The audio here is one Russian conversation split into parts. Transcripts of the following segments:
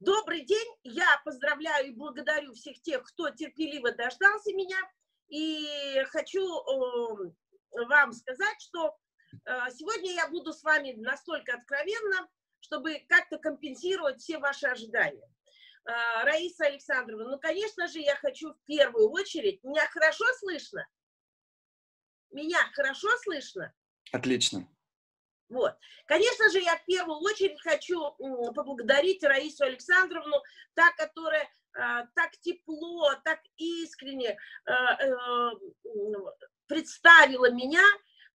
Добрый день, я поздравляю и благодарю всех тех, кто терпеливо дождался меня, и хочу э, вам сказать, что э, сегодня я буду с вами настолько откровенно, чтобы как-то компенсировать все ваши ожидания. Э, Раиса Александровна, ну, конечно же, я хочу в первую очередь, меня хорошо слышно? Меня хорошо слышно? Отлично. Вот. Конечно же, я в первую очередь хочу поблагодарить Раису Александровну, та, которая э, так тепло, так искренне э, э, представила меня,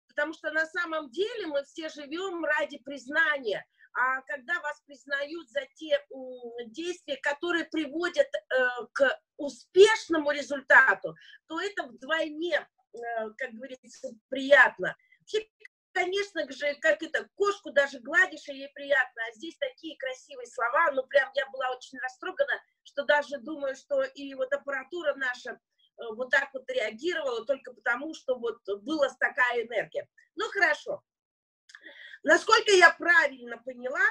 потому что на самом деле мы все живем ради признания, а когда вас признают за те действия, которые приводят к успешному результату, то это вдвойне, как говорится, приятно. Конечно же, как это, кошку даже гладишь, и ей приятно, а здесь такие красивые слова, ну, прям я была очень растрогана, что даже думаю, что и вот аппаратура наша э, вот так вот реагировала только потому, что вот была такая энергия. Ну, хорошо. Насколько я правильно поняла,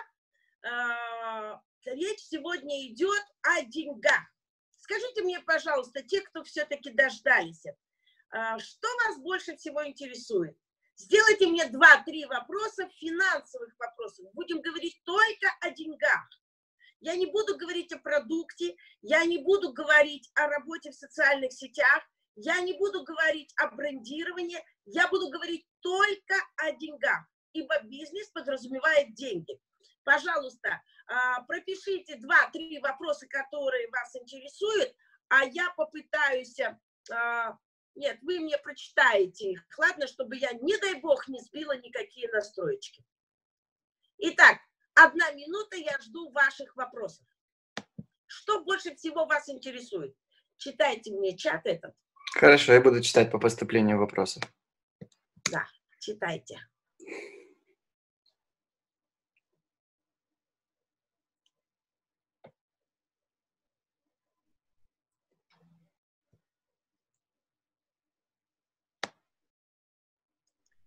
э, речь сегодня идет о деньгах. Скажите мне, пожалуйста, те, кто все-таки дождались, э, что вас больше всего интересует? Сделайте мне два-три вопроса, финансовых вопросов. Будем говорить только о деньгах. Я не буду говорить о продукте, я не буду говорить о работе в социальных сетях, я не буду говорить о брендировании, я буду говорить только о деньгах, ибо бизнес подразумевает деньги. Пожалуйста, а, пропишите два-три вопроса, которые вас интересуют, а я попытаюсь а, нет, вы мне прочитаете их, ладно, чтобы я, не дай бог, не сбила никакие настроечки. Итак, одна минута, я жду ваших вопросов. Что больше всего вас интересует? Читайте мне чат этот. Хорошо, я буду читать по поступлению вопросов. Да, читайте.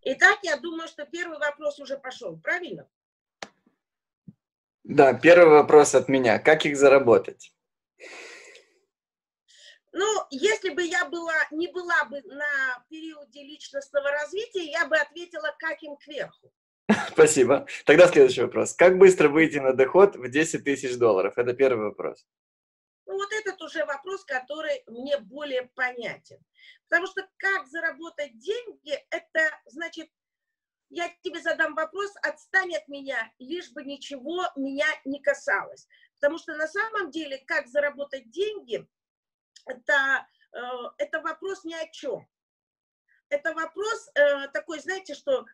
Итак, я думаю, что первый вопрос уже пошел, правильно? Да, первый вопрос от меня. Как их заработать? Ну, если бы я была, не была бы на периоде личностного развития, я бы ответила, как им кверху. Спасибо. Тогда следующий вопрос. Как быстро выйти на доход в 10 тысяч долларов? Это первый вопрос. Ну, вот этот уже вопрос, который мне более понятен. Потому что как заработать деньги, это значит, я тебе задам вопрос, отстань от меня, лишь бы ничего меня не касалось. Потому что на самом деле, как заработать деньги, это, э, это вопрос ни о чем. Это вопрос э, такой, знаете, что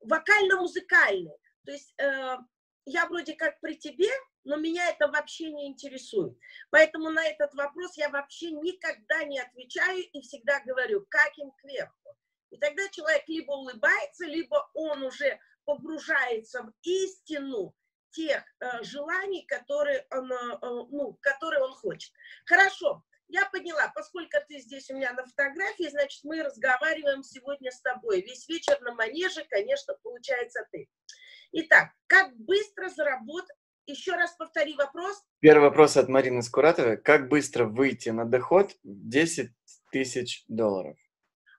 вокально-музыкальный. То есть э, я вроде как при тебе, но меня это вообще не интересует. Поэтому на этот вопрос я вообще никогда не отвечаю и всегда говорю, как им кверху. И тогда человек либо улыбается, либо он уже погружается в истину тех э, желаний, которые он, э, ну, которые он хочет. Хорошо, я поняла, поскольку ты здесь у меня на фотографии, значит, мы разговариваем сегодня с тобой. Весь вечер на манеже, конечно, получается ты. Итак, как быстро заработать еще раз повтори вопрос. Первый вопрос от Марины Скуратовой. Как быстро выйти на доход 10 тысяч долларов?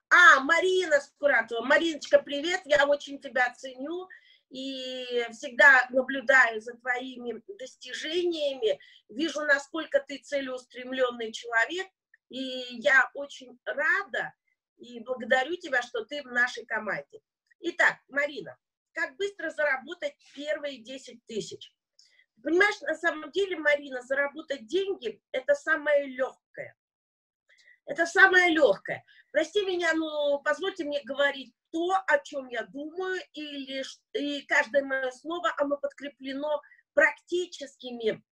А, Марина Скуратова. Мариночка, привет, я очень тебя ценю и всегда наблюдаю за твоими достижениями, вижу, насколько ты целеустремленный человек, и я очень рада и благодарю тебя, что ты в нашей команде. Итак, Марина, как быстро заработать первые 10 тысяч? Понимаешь, на самом деле, Марина, заработать деньги – это самое легкое. Это самое легкое. Прости меня, но позвольте мне говорить то, о чем я думаю, или и каждое мое слово, оно подкреплено практическими,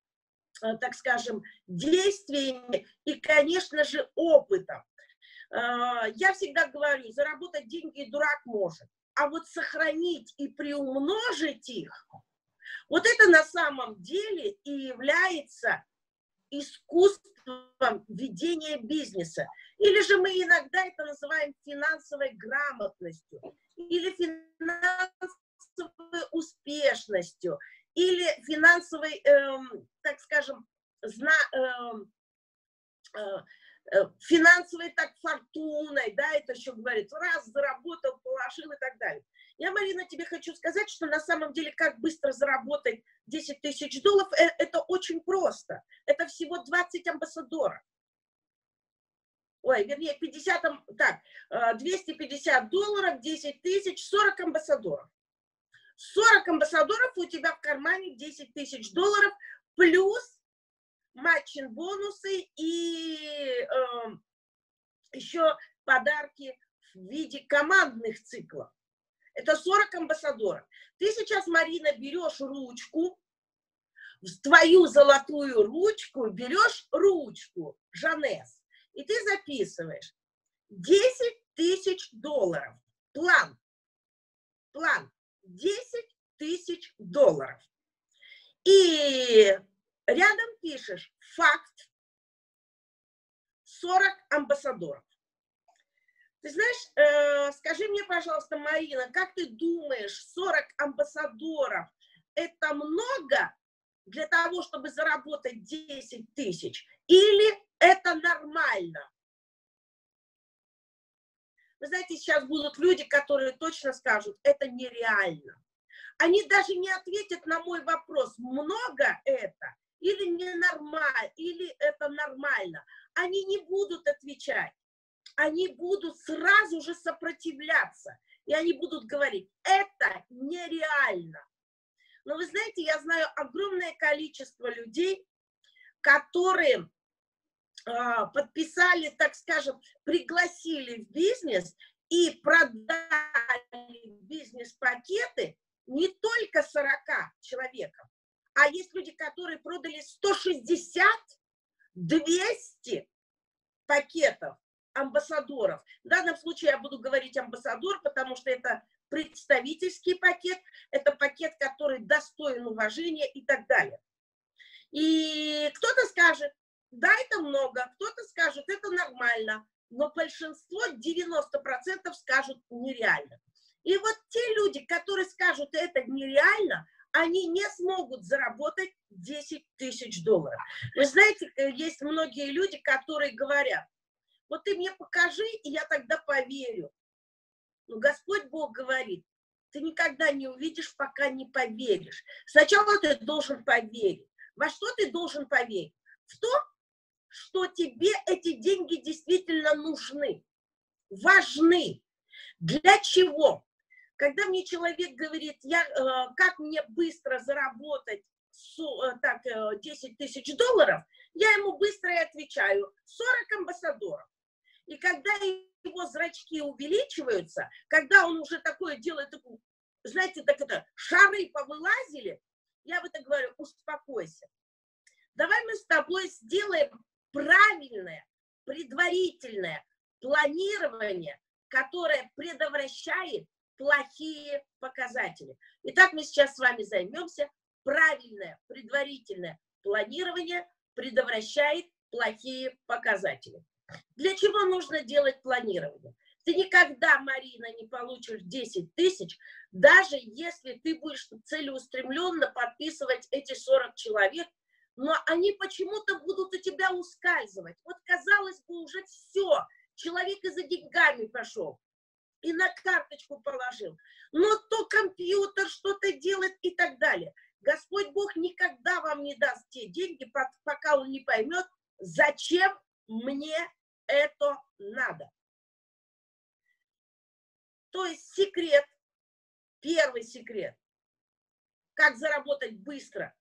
э, так скажем, действиями и, конечно же, опытом. Э, я всегда говорю, заработать деньги дурак может, а вот сохранить и приумножить их – вот это на самом деле и является искусством ведения бизнеса. Или же мы иногда это называем финансовой грамотностью, или финансовой успешностью, или финансовой, э, так скажем, зна, эм, э, э, финансовой так фортуной, да, это еще говорит, раз заработал, положил и так далее. Я, Марина, тебе хочу сказать, что на самом деле, как быстро заработать 10 тысяч долларов, э, это очень просто. Это всего 20 амбассадоров. Ой, вернее, 50, так, 250 э, долларов, 10 тысяч, 40 амбассадоров. 40 амбассадоров у тебя в кармане 10 тысяч долларов, плюс матчин бонусы и э, еще подарки в виде командных циклов. Это 40 амбассадоров. Ты сейчас, Марина, берешь ручку, в твою золотую ручку берешь ручку Жанес, и ты записываешь 10 тысяч долларов. План. План. 10 тысяч долларов. И рядом пишешь факт 40 амбассадоров. Ты знаешь, э, скажи мне, пожалуйста, Марина, как ты думаешь, 40 амбассадоров – это много для того, чтобы заработать 10 тысяч? Или это нормально? Вы знаете, сейчас будут люди, которые точно скажут, это нереально. Они даже не ответят на мой вопрос, много это или ненормально, или это нормально. Они не будут отвечать они будут сразу же сопротивляться. И они будут говорить, это нереально. Но вы знаете, я знаю огромное количество людей, которые э, подписали, так скажем, пригласили в бизнес и продали бизнес-пакеты не только 40 человекам, а есть люди, которые продали 160, 200 пакетов амбассадоров. В данном случае я буду говорить амбассадор, потому что это представительский пакет, это пакет, который достоин уважения и так далее. И кто-то скажет, да, это много, кто-то скажет, это нормально, но большинство, 90% скажут нереально. И вот те люди, которые скажут, это нереально, они не смогут заработать 10 тысяч долларов. Вы знаете, э, есть многие люди, которые говорят, вот ты мне покажи, и я тогда поверю. Но Господь Бог говорит, ты никогда не увидишь, пока не поверишь. Сначала ты должен поверить. Во что ты должен поверить? В то, что тебе эти деньги действительно нужны, важны. Для чего? Когда мне человек говорит, я, э, как мне быстро заработать э, так, 10 э, тысяч долларов, я ему быстро и отвечаю, 40 амбассадоров. И когда его зрачки увеличиваются, когда он уже такое делает, знаете, так это, шары повылазили, я в это говорю, успокойся. Давай мы с тобой сделаем правильное, предварительное планирование, которое предотвращает плохие показатели. Итак, мы сейчас с вами займемся. Правильное предварительное планирование предотвращает плохие показатели. Для чего нужно делать планирование? Ты никогда, Марина, не получишь 10 тысяч, даже если ты будешь целеустремленно подписывать эти 40 человек, но они почему-то будут у тебя ускальзывать. Вот, казалось бы, уже все, человек и за деньгами пошел, и на карточку положил, но то компьютер что-то делает и так далее. Господь Бог никогда вам не даст те деньги, пока Он не поймет, зачем мне это надо. То есть секрет, первый секрет, как заработать быстро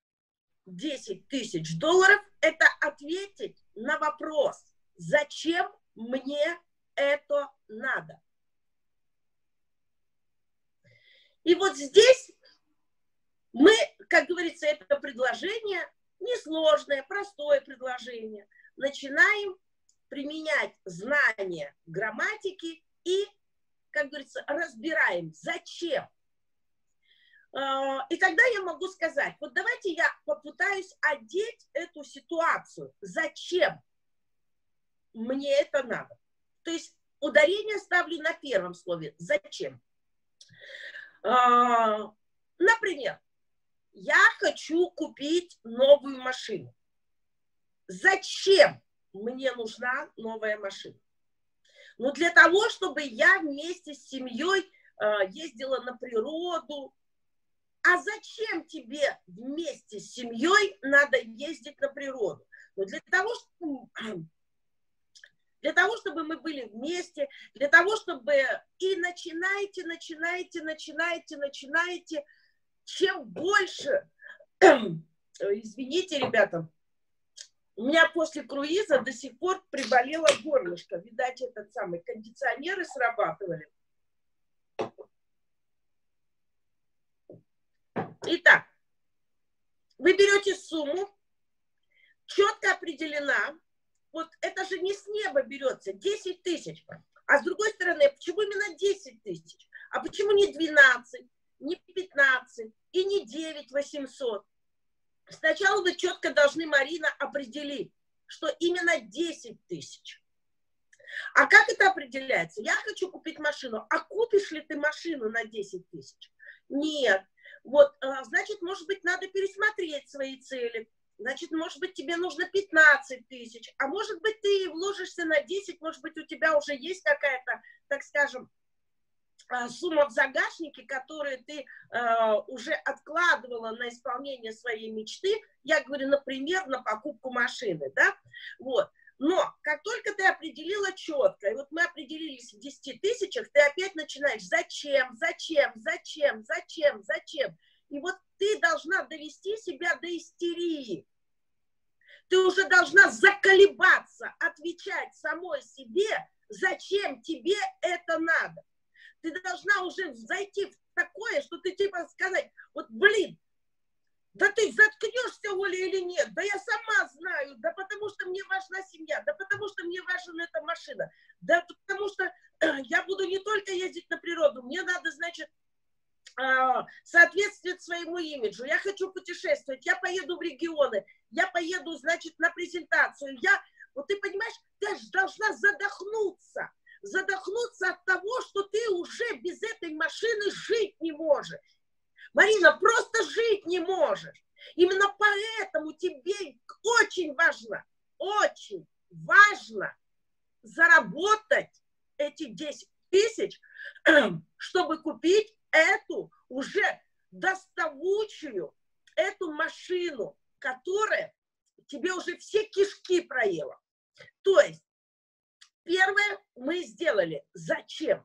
10 тысяч долларов, это ответить на вопрос, зачем мне это надо. И вот здесь мы, как говорится, это предложение несложное, простое предложение. Начинаем применять знания грамматики и, как говорится, разбираем, зачем. А, и тогда я могу сказать, вот давайте я попытаюсь одеть эту ситуацию. Зачем мне это надо? То есть ударение ставлю на первом слове. Зачем? А, например, я хочу купить новую машину. Зачем мне нужна новая машина? Ну, для того, чтобы я вместе с семьей э, ездила на природу. А зачем тебе вместе с семьей надо ездить на природу? Ну, для того, чтобы для того, чтобы мы были вместе, для того, чтобы и начинаете, начинаете, начинаете, начинаете, чем больше, извините, ребята, у меня после круиза до сих пор приболело горлышко. Видать, этот самый кондиционеры срабатывали. Итак, вы берете сумму, четко определена, вот это же не с неба берется, 10 тысяч. А с другой стороны, почему именно 10 тысяч? А почему не 12, не 15 и не 9 800? Сначала вы четко должны, Марина, определить, что именно 10 тысяч. А как это определяется? Я хочу купить машину. А купишь ли ты машину на 10 тысяч? Нет. Вот, а, значит, может быть, надо пересмотреть свои цели. Значит, может быть, тебе нужно 15 тысяч. А может быть, ты вложишься на 10, может быть, у тебя уже есть какая-то, так скажем, сумма в загашнике, которую ты э, уже откладывала на исполнение своей мечты, я говорю, например, на покупку машины, да, вот. Но как только ты определила четко, и вот мы определились в 10 тысячах, ты опять начинаешь, зачем, зачем, зачем, зачем, зачем. И вот ты должна довести себя до истерии. Ты уже должна заколебаться, отвечать самой себе, зачем тебе это надо ты должна уже зайти в такое, что ты типа сказать, вот блин, да ты заткнешься, Оля, или нет? Да я сама знаю, да потому что мне важна семья, да потому что мне важна эта машина, да потому что я буду не только ездить на природу, мне надо, значит, а, соответствовать своему имиджу. Я хочу путешествовать, я поеду в регионы, я поеду, значит, на презентацию. Я, вот ты понимаешь, ты должна задохнуться задохнуться от того, что ты уже без этой машины жить не можешь. Марина, просто жить не можешь. Именно поэтому тебе очень важно, очень важно заработать эти 10 тысяч, чтобы купить эту уже доставучую, эту машину, которая тебе уже все кишки проела. То есть Первое мы сделали. Зачем?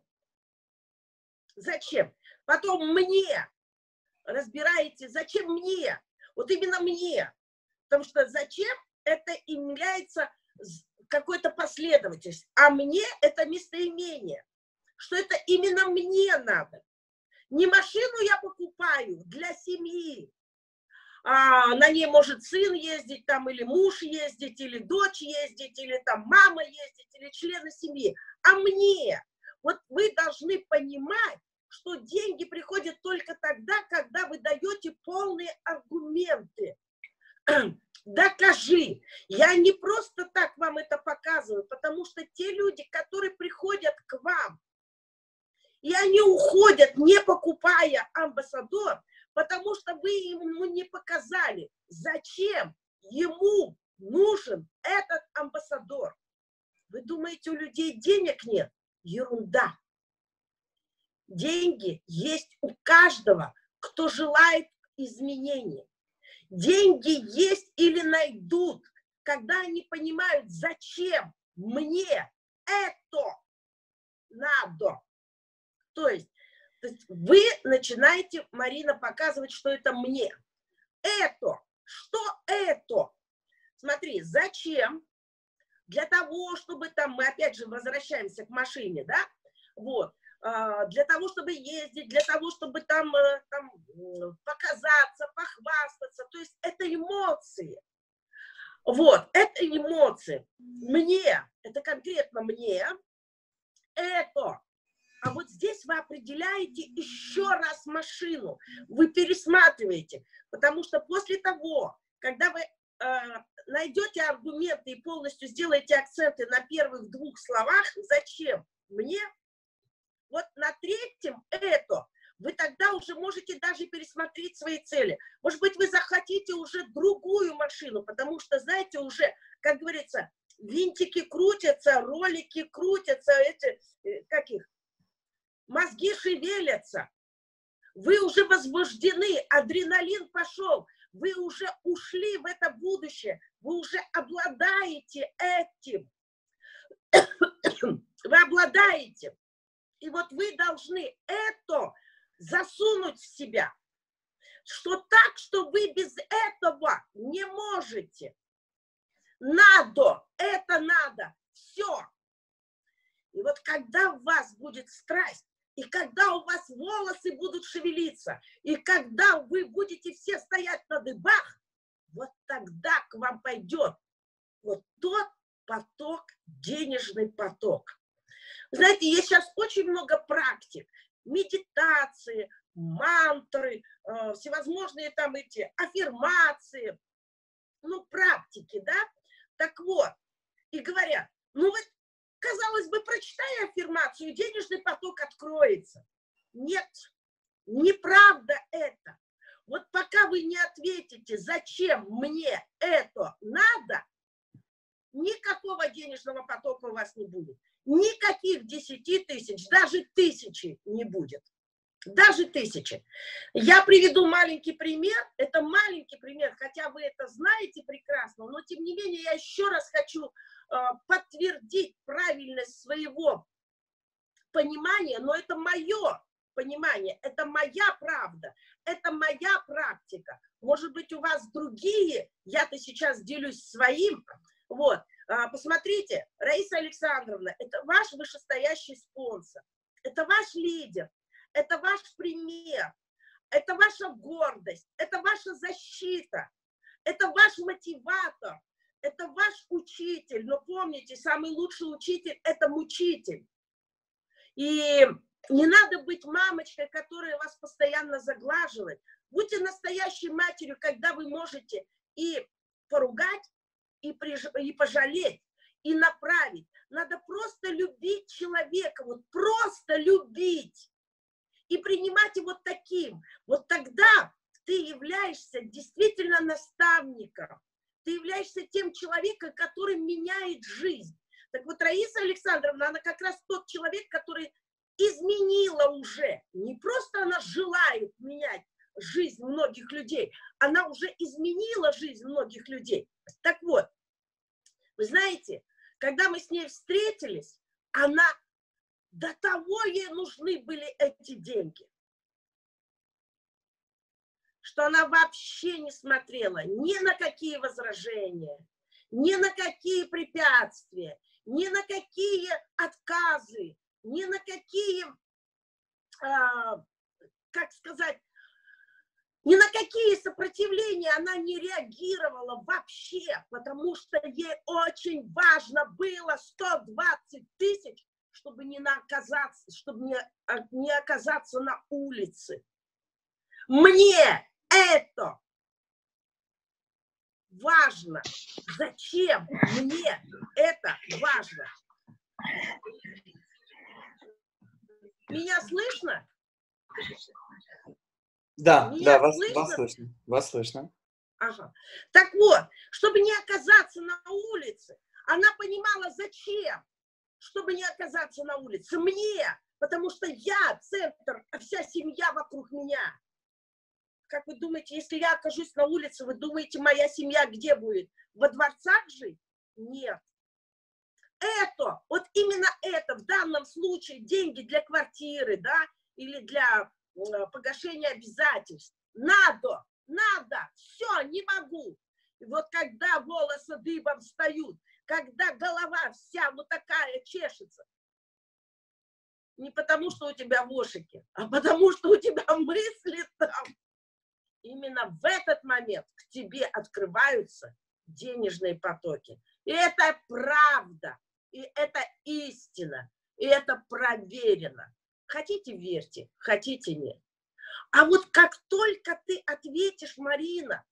Зачем? Потом мне. Разбираете, зачем мне? Вот именно мне. Потому что зачем это является какой-то последовательность. А мне это местоимение. Что это именно мне надо. Не машину я покупаю для семьи, а, на ней может сын ездить, там, или муж ездить, или дочь ездить, или там мама ездить, или члены семьи. А мне, вот вы должны понимать, что деньги приходят только тогда, когда вы даете полные аргументы. Докажи. Я не просто так вам это показываю, потому что те люди, которые приходят к вам, и они уходят, не покупая амбассадор, потому что вы ему не показали, зачем ему нужен этот амбассадор. Вы думаете, у людей денег нет? Ерунда. Деньги есть у каждого, кто желает изменений. Деньги есть или найдут, когда они понимают, зачем мне это надо. То есть то есть вы начинаете, Марина, показывать, что это мне. Это. Что это? Смотри, зачем? Для того, чтобы там, мы опять же возвращаемся к машине, да? Вот. А, для того, чтобы ездить, для того, чтобы там, э, там показаться, похвастаться. То есть это эмоции. Вот, это эмоции. Мне, это конкретно мне, это а вот здесь вы определяете еще раз машину, вы пересматриваете, потому что после того, когда вы э, найдете аргументы и полностью сделаете акценты на первых двух словах, зачем? Мне, вот на третьем это вы тогда уже можете даже пересмотреть свои цели. Может быть, вы захотите уже другую машину, потому что, знаете, уже, как говорится, винтики крутятся, ролики крутятся, эти, э, как их, мозги шевелятся. Вы уже возбуждены, адреналин пошел, вы уже ушли в это будущее, вы уже обладаете этим. Вы обладаете. И вот вы должны это засунуть в себя, что так, что вы без этого не можете. Надо, это надо, все. И вот когда у вас будет страсть, и когда у вас волосы будут шевелиться, и когда вы будете все стоять на дыбах, вот тогда к вам пойдет вот тот поток, денежный поток. Знаете, есть сейчас очень много практик, медитации, мантры, э, всевозможные там эти аффирмации, ну, практики, да? Так вот, и говорят, ну вот, казалось бы, прочитай аффирмацию, денежный поток откроется. Нет, неправда это. Вот пока вы не ответите, зачем мне это надо, никакого денежного потока у вас не будет. Никаких десяти тысяч, даже тысячи не будет. Даже тысячи. Я приведу маленький пример. Это маленький пример, хотя вы это знаете прекрасно, но тем не менее я еще раз хочу э, подтвердить правильность своего понимания, но это мое понимание, это моя правда, это моя практика. Может быть, у вас другие, я-то сейчас делюсь своим, вот. А, посмотрите, Раиса Александровна, это ваш вышестоящий спонсор, это ваш лидер, это ваш пример, это ваша гордость, это ваша защита, это ваш мотиватор, это ваш учитель. Но помните, самый лучший учитель – это мучитель. И не надо быть мамочкой, которая вас постоянно заглаживает. Будьте настоящей матерью, когда вы можете и поругать, и, приж... и пожалеть, и направить. Надо просто любить человека, вот просто любить и принимать его таким. Вот тогда ты являешься действительно наставником, ты являешься тем человеком, который меняет жизнь. Так вот, Раиса Александровна, она как раз тот человек, который изменила уже. Не просто она желает менять жизнь многих людей, она уже изменила жизнь многих людей. Так вот, вы знаете, когда мы с ней встретились, она до того ей нужны были эти деньги, что она вообще не смотрела ни на какие возражения, ни на какие препятствия, ни на какие отказы, ни на какие, а, как сказать, ни на какие сопротивления она не реагировала вообще, потому что ей очень важно было 120 тысяч, чтобы не оказаться, чтобы не, а, не оказаться на улице. Мне это важно. Зачем мне это важно? Меня слышно? Да, Меня да, вас слышно? вас слышно. Вас слышно. Ага. Так вот, чтобы не оказаться на улице, она понимала, зачем, чтобы не оказаться на улице. Мне, потому что я центр, а вся семья вокруг меня. Как вы думаете, если я окажусь на улице, вы думаете, моя семья где будет? Во дворцах жить? Нет. Это, вот именно это, в данном случае деньги для квартиры, да, или для Э, погашение обязательств. Надо, надо, все, не могу. И вот когда волосы дыбом встают, когда голова вся вот такая чешется, не потому, что у тебя вошики, а потому, что у тебя мысли там. Именно в этот момент к тебе открываются денежные потоки. И это правда, и это истина, и это проверено. Хотите верьте, хотите нет. А вот как только ты ответишь, Марина,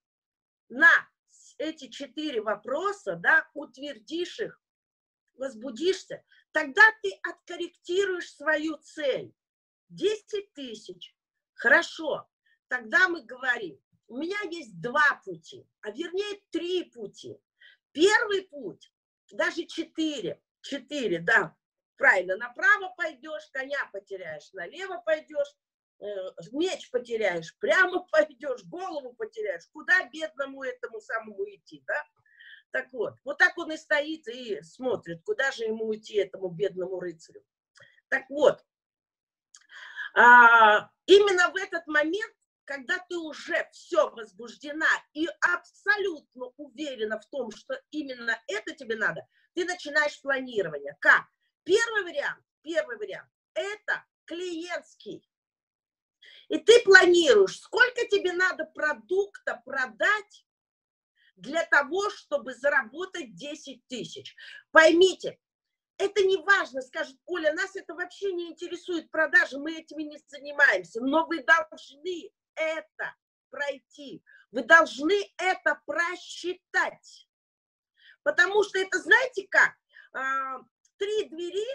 на эти четыре вопроса, да, утвердишь их, возбудишься, тогда ты откорректируешь свою цель. 10 тысяч, Хорошо, тогда мы говорим, у меня есть два пути, а вернее три пути. Первый путь, даже четыре, четыре, да, правильно, направо пойдешь, коня потеряешь, налево пойдешь, меч потеряешь, прямо пойдешь, голову потеряешь. Куда бедному этому самому идти, да? Так вот, вот так он и стоит и смотрит, куда же ему уйти, этому бедному рыцарю. Так вот, а, именно в этот момент, когда ты уже все возбуждена и абсолютно уверена в том, что именно это тебе надо, ты начинаешь планирование. Как? Первый вариант, первый вариант, это клиентский. И ты планируешь, сколько тебе надо продукта продать для того, чтобы заработать 10 тысяч. Поймите, это не важно, скажет Оля, нас это вообще не интересует продажи, мы этими не занимаемся, но вы должны это пройти, вы должны это просчитать. Потому что это, знаете как, а, три двери,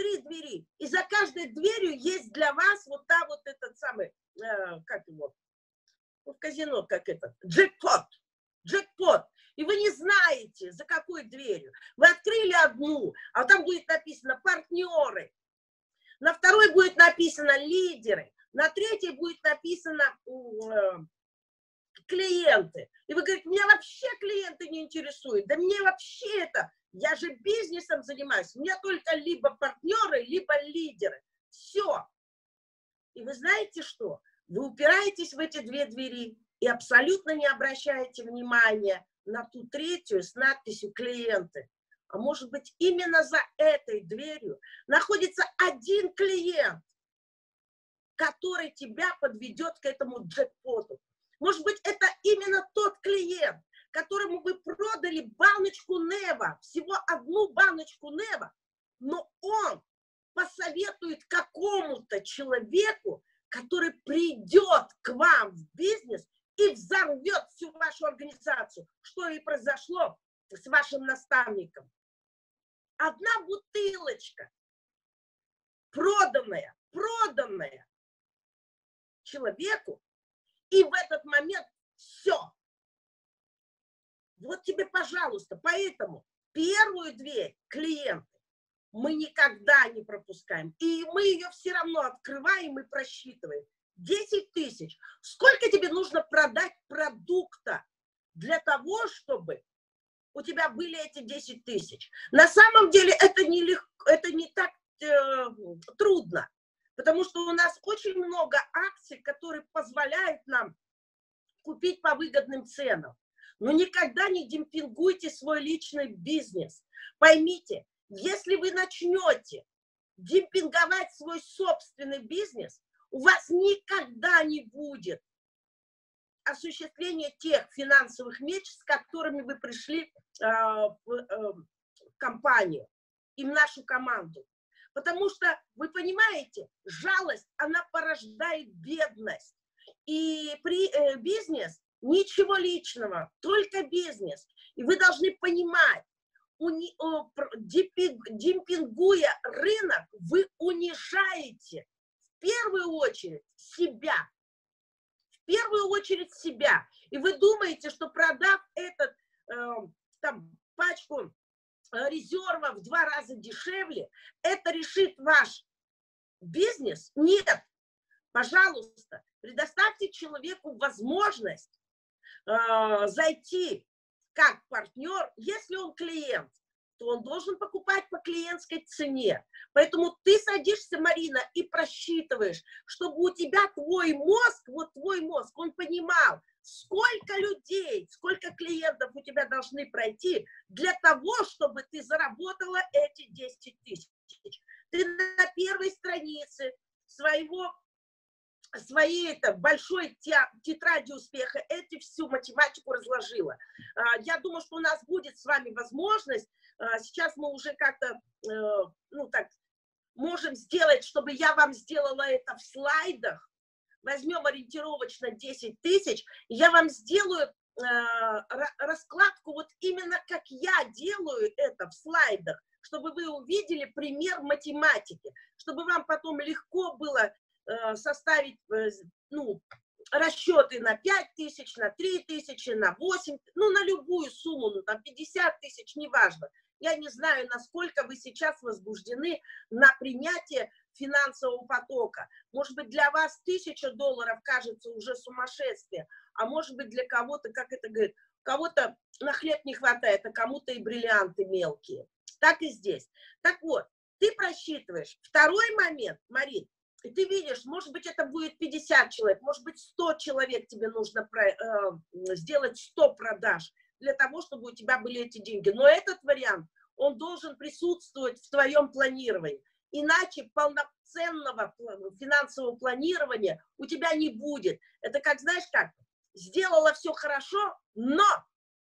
три двери, и за каждой дверью есть для вас вот та вот этот самый, э, как его, ну, в казино, как это, джекпот. Джекпот, и вы не знаете, за какой дверью. Вы открыли одну, а там будет написано партнеры, на второй будет написано лидеры, на третьей будет написано э, клиенты. И вы говорите, меня вообще клиенты не интересуют, да мне вообще это, я же бизнесом занимаюсь, у меня только либо партнеры, либо лидеры. Все. И вы знаете что? Вы упираетесь в эти две двери, и абсолютно не обращаете внимания на ту третью с надписью «клиенты». А может быть, именно за этой дверью находится один клиент, который тебя подведет к этому джекпоту. Может быть, это именно тот клиент, которому вы продали баночку Нева, всего одну баночку Нева, но он посоветует какому-то человеку, который придет к вам в бизнес и взорвет всю вашу организацию, что и произошло с вашим наставником. Одна бутылочка, проданная, проданная человеку, и в этот момент все. Вот тебе, пожалуйста, поэтому первую дверь клиенты мы никогда не пропускаем. И мы ее все равно открываем и просчитываем. 10 тысяч. Сколько тебе нужно продать продукта для того, чтобы у тебя были эти 10 тысяч? На самом деле это не, легко, это не так э, трудно, потому что у нас очень много акций, которые позволяют нам купить по выгодным ценам. Но никогда не демпингуйте свой личный бизнес. Поймите, если вы начнете демпинговать свой собственный бизнес, у вас никогда не будет осуществления тех финансовых меч, с которыми вы пришли э, в компанию и в нашу команду. Потому что, вы понимаете, жалость, она порождает бедность. И при э, бизнес ничего личного, только бизнес. И вы должны понимать, уни, демпингуя рынок, вы унижаете первую очередь себя. В первую очередь себя. И вы думаете, что продав этот, э, там, пачку э, резерва в два раза дешевле, это решит ваш бизнес? Нет. Пожалуйста, предоставьте человеку возможность э, зайти как партнер, если он клиент то он должен покупать по клиентской цене. Поэтому ты садишься, Марина, и просчитываешь, чтобы у тебя твой мозг, вот твой мозг, он понимал, сколько людей, сколько клиентов у тебя должны пройти для того, чтобы ты заработала эти 10 тысяч. Ты на первой странице своего своей это, большой тетради успеха эти всю математику разложила. А, я думаю, что у нас будет с вами возможность а, сейчас мы уже как-то, э, ну так, можем сделать, чтобы я вам сделала это в слайдах. Возьмем ориентировочно 10 тысяч, я вам сделаю э, раскладку вот именно как я делаю это в слайдах, чтобы вы увидели пример математики, чтобы вам потом легко было составить, э, ну, расчеты на 5 тысяч, на 3 тысячи, на 8, ну, на любую сумму, ну, там 50 тысяч, неважно. Я не знаю, насколько вы сейчас возбуждены на принятие финансового потока. Может быть, для вас тысяча долларов кажется уже сумасшествие, а может быть, для кого-то, как это говорит, кого-то на хлеб не хватает, а кому-то и бриллианты мелкие. Так и здесь. Так вот, ты просчитываешь. Второй момент, Марин, и ты видишь, может быть, это будет 50 человек, может быть, 100 человек тебе нужно про, э, сделать 100 продаж для того, чтобы у тебя были эти деньги. Но этот вариант, он должен присутствовать в твоем планировании. Иначе полноценного финансового планирования у тебя не будет. Это как, знаешь, как, сделала все хорошо, но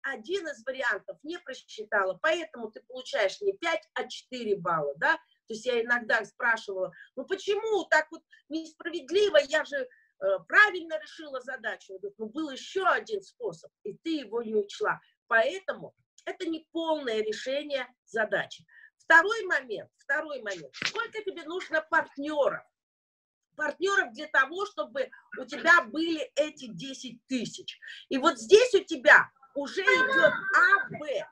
один из вариантов не просчитала, поэтому ты получаешь не 5, а 4 балла, да, то есть я иногда спрашивала, ну почему так вот несправедливо, я же э, правильно решила задачу. Я говорю, ну был еще один способ, и ты его не учла. Поэтому это не полное решение задачи. Второй момент, второй момент. Сколько тебе нужно партнеров? Партнеров для того, чтобы у тебя были эти 10 тысяч. И вот здесь у тебя уже идет А, Б.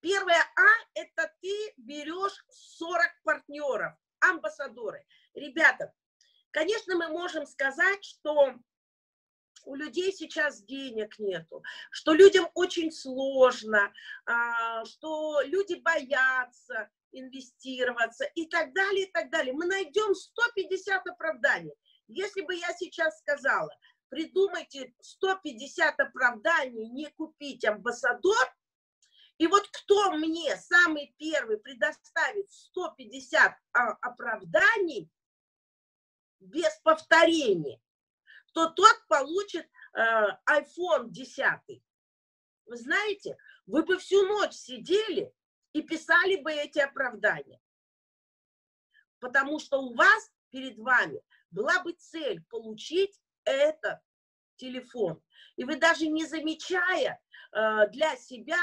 Первое А – это ты берешь 40 партнеров, амбассадоры. Ребята, конечно, мы можем сказать, что у людей сейчас денег нету, что людям очень сложно, а, что люди боятся инвестироваться и так далее, и так далее. Мы найдем 150 оправданий. Если бы я сейчас сказала, придумайте 150 оправданий не купить амбассадор, и вот кто мне самый первый предоставит 150 а, оправданий без повторения, то тот получит э, iPhone 10. Вы знаете, вы бы всю ночь сидели и писали бы эти оправдания. Потому что у вас перед вами была бы цель получить этот телефон. И вы даже не замечая э, для себя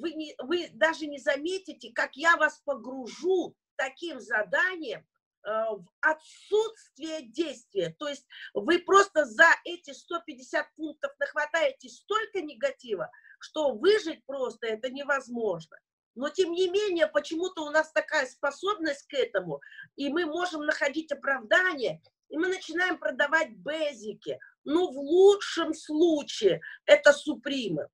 вы, не, вы даже не заметите, как я вас погружу таким заданием э, в отсутствие действия. То есть вы просто за эти 150 пунктов нахватаете столько негатива, что выжить просто это невозможно. Но тем не менее, почему-то у нас такая способность к этому, и мы можем находить оправдание, и мы начинаем продавать безики. Ну, в лучшем случае это супримы.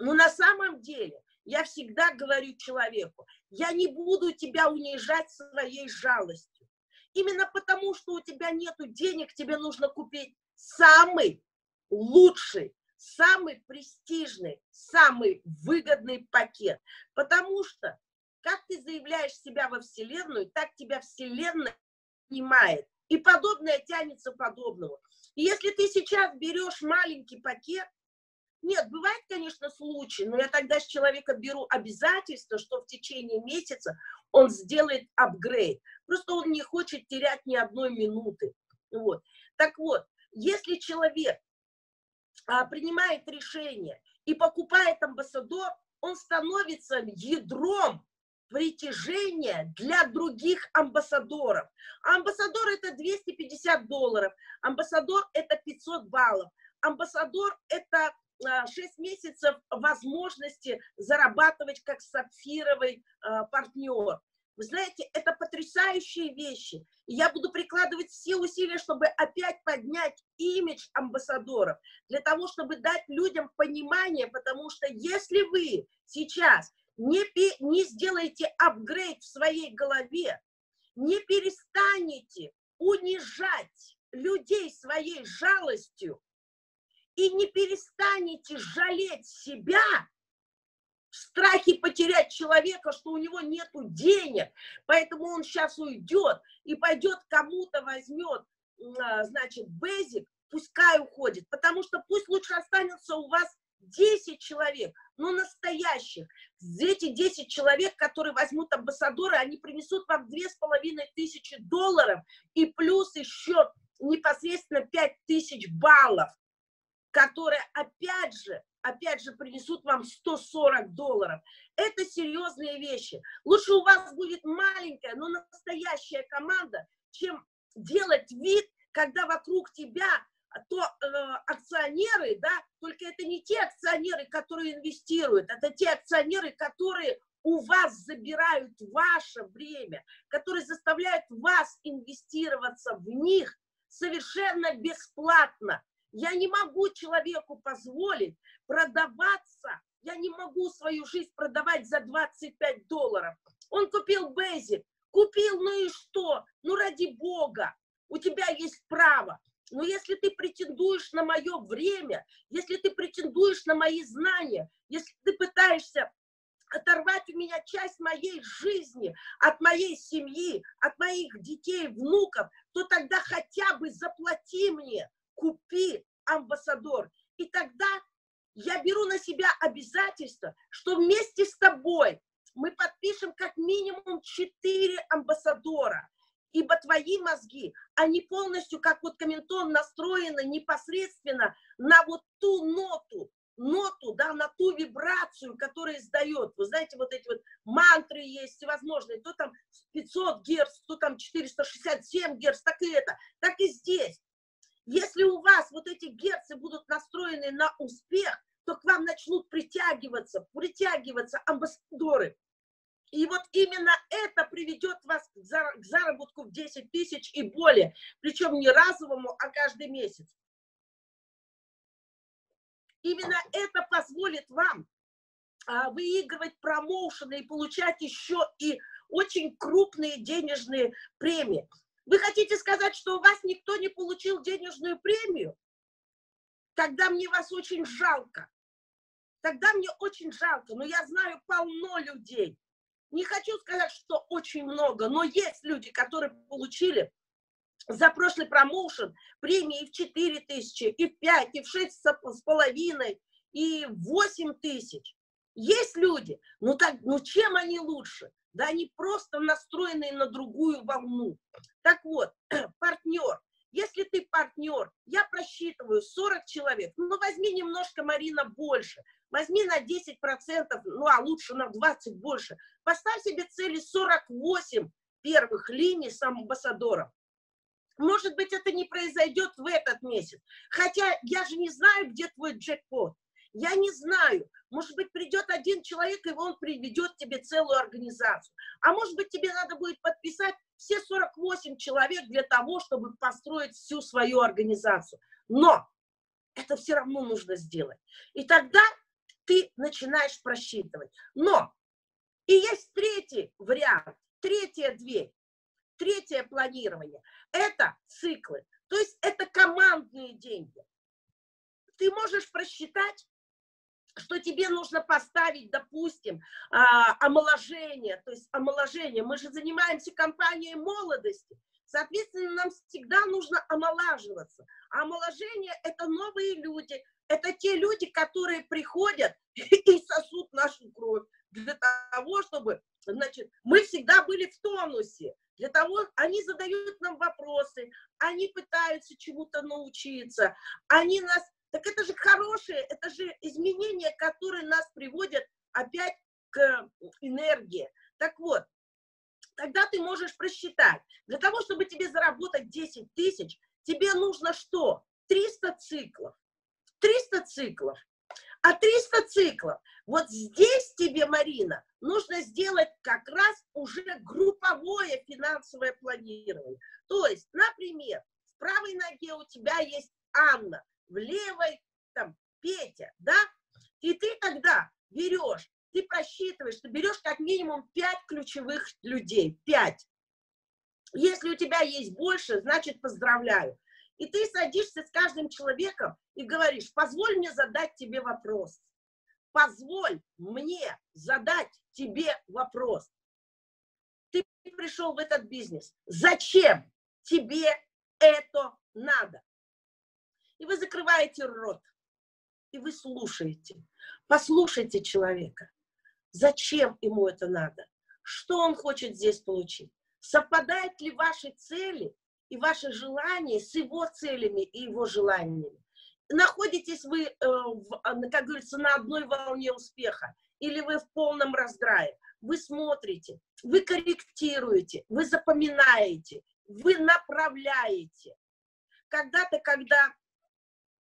Но на самом деле я всегда говорю человеку, я не буду тебя унижать своей жалостью. Именно потому, что у тебя нет денег, тебе нужно купить самый лучший, самый престижный, самый выгодный пакет. Потому что, как ты заявляешь себя во Вселенную, так тебя Вселенная понимает. И подобное тянется подобного. И если ты сейчас берешь маленький пакет, нет, бывает, конечно, случай, но я тогда с человека беру обязательство, что в течение месяца он сделает апгрейд. Просто он не хочет терять ни одной минуты. Вот. Так вот, если человек а, принимает решение и покупает амбассадор, он становится ядром притяжения для других амбассадоров. А амбассадор это 250 долларов, амбассадор это 500 баллов, амбассадор это 6 месяцев возможности зарабатывать как сапфировый а, партнер. Вы знаете, это потрясающие вещи. И я буду прикладывать все усилия, чтобы опять поднять имидж амбассадоров, для того, чтобы дать людям понимание, потому что если вы сейчас не, не сделаете апгрейд в своей голове, не перестанете унижать людей своей жалостью, и не перестанете жалеть себя в страхе потерять человека, что у него нет денег, поэтому он сейчас уйдет и пойдет кому-то возьмет, а, значит, бейзик, пускай уходит, потому что пусть лучше останется у вас 10 человек, но настоящих. Эти 10 человек, которые возьмут амбассадоры, они принесут вам 2500 долларов и плюс еще непосредственно 5000 баллов которые, опять же, опять же, принесут вам 140 долларов. Это серьезные вещи. Лучше у вас будет маленькая, но настоящая команда, чем делать вид, когда вокруг тебя то э, акционеры, да, только это не те акционеры, которые инвестируют, это те акционеры, которые у вас забирают ваше время, которые заставляют вас инвестироваться в них совершенно бесплатно. Я не могу человеку позволить продаваться, я не могу свою жизнь продавать за 25 долларов. Он купил Basic, купил, ну и что? Ну ради бога, у тебя есть право. Но если ты претендуешь на мое время, если ты претендуешь на мои знания, если ты пытаешься оторвать у меня часть моей жизни, от моей семьи, от моих детей, внуков, то тогда хотя бы заплати мне, купи амбассадор. И тогда я беру на себя обязательство, что вместе с тобой мы подпишем как минимум 4 амбассадора. Ибо твои мозги, они полностью, как вот Каментон, настроены непосредственно на вот ту ноту, ноту, да, на ту вибрацию, которая издает. Вы знаете, вот эти вот мантры есть всевозможные, то там 500 герц, то там 467 герц, так и это, так и здесь. Если у вас вот эти герцы будут настроены на успех, то к вам начнут притягиваться, притягиваться амбассадоры. И вот именно это приведет вас к заработку в 10 тысяч и более, причем не разовому, а каждый месяц. Именно это позволит вам а, выигрывать промоушены и получать еще и очень крупные денежные премии. Вы хотите сказать, что у вас никто не получил денежную премию? Тогда мне вас очень жалко. Тогда мне очень жалко, но я знаю полно людей. Не хочу сказать, что очень много, но есть люди, которые получили за прошлый промоушен премии в 4 тысячи, и в 5, и в 6 с половиной, и в 8 тысяч. Есть люди, ну так, ну чем они лучше? Да они просто настроены на другую волну. Так вот, партнер, если ты партнер, я просчитываю 40 человек, ну возьми немножко, Марина, больше, возьми на 10%, ну а лучше на 20 больше, поставь себе цели 48 первых линий с амбассадором. Может быть, это не произойдет в этот месяц. Хотя я же не знаю, где твой джекпот. Я не знаю. Может быть, придет один человек, и он приведет тебе целую организацию. А может быть, тебе надо будет подписать все 48 человек для того, чтобы построить всю свою организацию. Но это все равно нужно сделать. И тогда ты начинаешь просчитывать. Но и есть третий вариант, третья дверь. Третье планирование – это циклы, то есть это командные деньги. Ты можешь просчитать, что тебе нужно поставить, допустим, а, омоложение, то есть омоложение. Мы же занимаемся компанией молодости, соответственно, нам всегда нужно омолаживаться. А омоложение – это новые люди, это те люди, которые приходят и сосут нашу кровь для того, чтобы, значит, мы всегда были в тонусе. Для того они задают нам вопросы, они пытаются чему-то научиться, они нас... Так это же хорошее, это же изменения, которые нас приводят опять к энергии. Так вот, тогда ты можешь просчитать. Для того, чтобы тебе заработать 10 тысяч, тебе нужно что? 300 циклов. 300 циклов. А 300 циклов, вот здесь тебе, Марина, нужно сделать как раз уже групповое финансовое планирование. То есть, например, в правой ноге у тебя есть Анна, в левой там Петя, да? И ты тогда берешь, ты просчитываешь, ты берешь как минимум 5 ключевых людей, 5. Если у тебя есть больше, значит поздравляю. И ты садишься с каждым человеком и говоришь, позволь мне задать тебе вопрос. Позволь мне задать тебе вопрос. Ты пришел в этот бизнес. Зачем тебе это надо? И вы закрываете рот. И вы слушаете. Послушайте человека. Зачем ему это надо? Что он хочет здесь получить? Совпадают ли ваши цели и ваши желания с его целями и его желаниями. находитесь вы, э, в, как говорится, на одной волне успеха, или вы в полном раздрае. Вы смотрите, вы корректируете, вы запоминаете, вы направляете. Когда-то, когда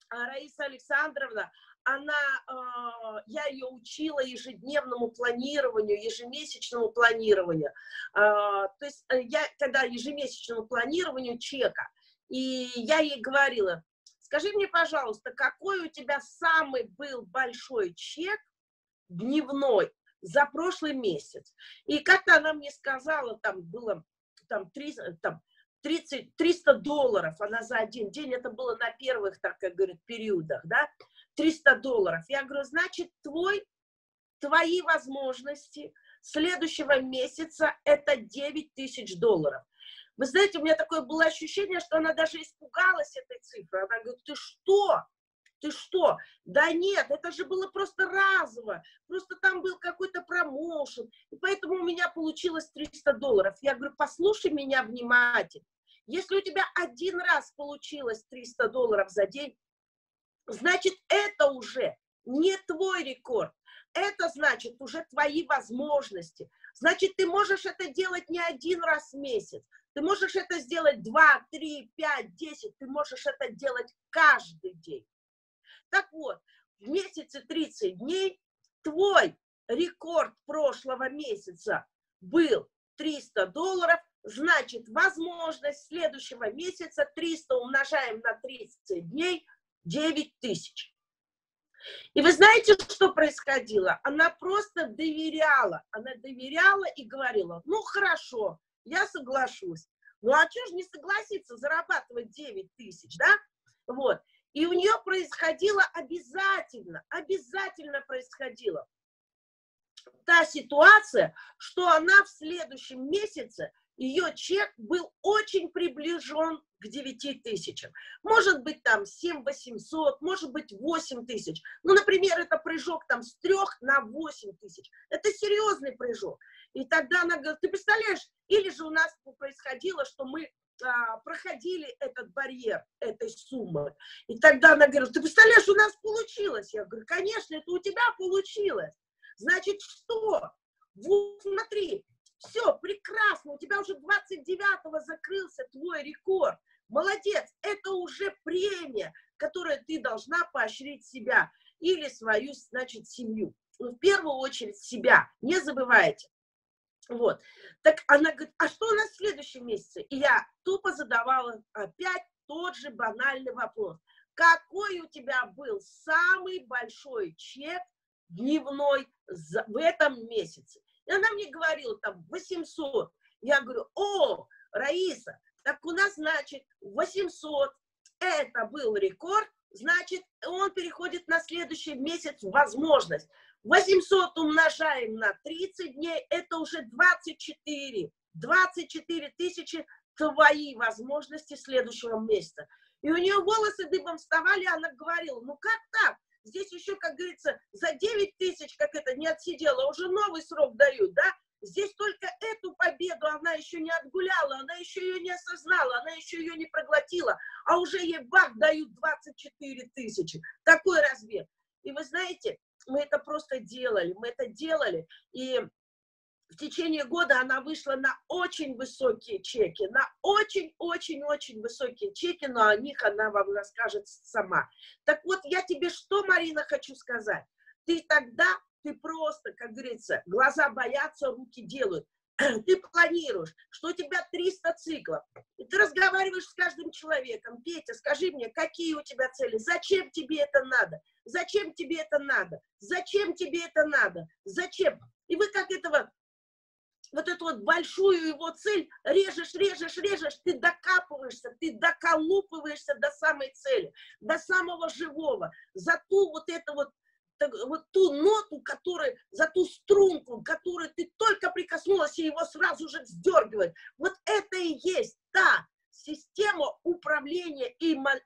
Раиса Александровна, она, э, я ее учила ежедневному планированию, ежемесячному планированию. Э, то есть э, я, когда ежемесячному планированию чека, и я ей говорила, скажи мне, пожалуйста, какой у тебя самый был большой чек дневной за прошлый месяц? И как-то она мне сказала, там было там, 3, там 30, 300 долларов она за один день, это было на первых, так как говорят, периодах, да, 300 долларов. Я говорю, значит, твой, твои возможности следующего месяца это 9 тысяч долларов. Вы знаете, у меня такое было ощущение, что она даже испугалась этой цифры. Она говорит, ты что? Ты что? Да нет, это же было просто разово. Просто там был какой-то промоушен. И поэтому у меня получилось 300 долларов. Я говорю, послушай меня внимательно. Если у тебя один раз получилось 300 долларов за день, значит, это уже не твой рекорд. Это значит уже твои возможности. Значит, ты можешь это делать не один раз в месяц. Ты можешь это сделать 2, 3, 5, 10. Ты можешь это делать каждый день. Так вот, в месяце 30 дней твой рекорд прошлого месяца был 300 долларов, значит, возможность следующего месяца 300 умножаем на 30 дней, 9 тысяч. И вы знаете, что происходило? Она просто доверяла. Она доверяла и говорила, ну хорошо, я соглашусь. Ну а что же не согласиться зарабатывать 9 тысяч, да? Вот. И у нее происходило обязательно, обязательно происходило та ситуация, что она в следующем месяце ее чек был очень приближен к 9 тысячам. Может быть, там 7 800, может быть, 8 тысяч. Ну, например, это прыжок там с 3 на 8 тысяч. Это серьезный прыжок. И тогда она говорит, ты представляешь, или же у нас происходило, что мы проходили этот барьер этой суммы. И тогда она говорит, ты представляешь, у нас получилось. Я говорю, конечно, это у тебя получилось. Значит, что? Вот смотри, все, прекрасно, у тебя уже 29-го закрылся твой рекорд. Молодец, это уже премия, которую ты должна поощрить себя или свою, значит, семью. Ну, в первую очередь себя, не забывайте. Вот. Так она говорит, а что у нас в следующем месяце? И я тупо задавала опять тот же банальный вопрос. Какой у тебя был самый большой чек дневной в этом месяце? И она мне говорила, там, 800. Я говорю, о, Раиса, так у нас, значит, 800. Это был рекорд, значит, он переходит на следующий месяц возможность. 800 умножаем на 30 дней, это уже 24. 24 тысячи твои возможности следующего месяца. И у нее волосы дыбом вставали, она говорила, ну как так? Здесь еще, как говорится, за 9 тысяч, как это, не отсидела, уже новый срок дают, да? Здесь только эту победу она еще не отгуляла, она еще ее не осознала, она еще ее не проглотила, а уже ей бах дают 24 тысячи. Такой размер. И вы знаете, мы это просто делали, мы это делали, и в течение года она вышла на очень высокие чеки, на очень-очень-очень высокие чеки, но о них она вам расскажет сама. Так вот, я тебе что, Марина, хочу сказать? Ты тогда, ты просто, как говорится, глаза боятся, руки делают. Ты планируешь, что у тебя 300 циклов, и ты разговариваешь с каждым человеком. Петя, скажи мне, какие у тебя цели? Зачем тебе это надо? Зачем тебе это надо? Зачем тебе это надо? Зачем? И вы как этого вот эту вот большую его цель режешь, режешь, режешь, ты докапываешься, ты доколупываешься до самой цели, до самого живого, за ту вот эту вот, вот ту ноту, которую, за ту струнку, которую ты только прикоснулась, и его сразу же вздергивает. Вот это и есть та система управления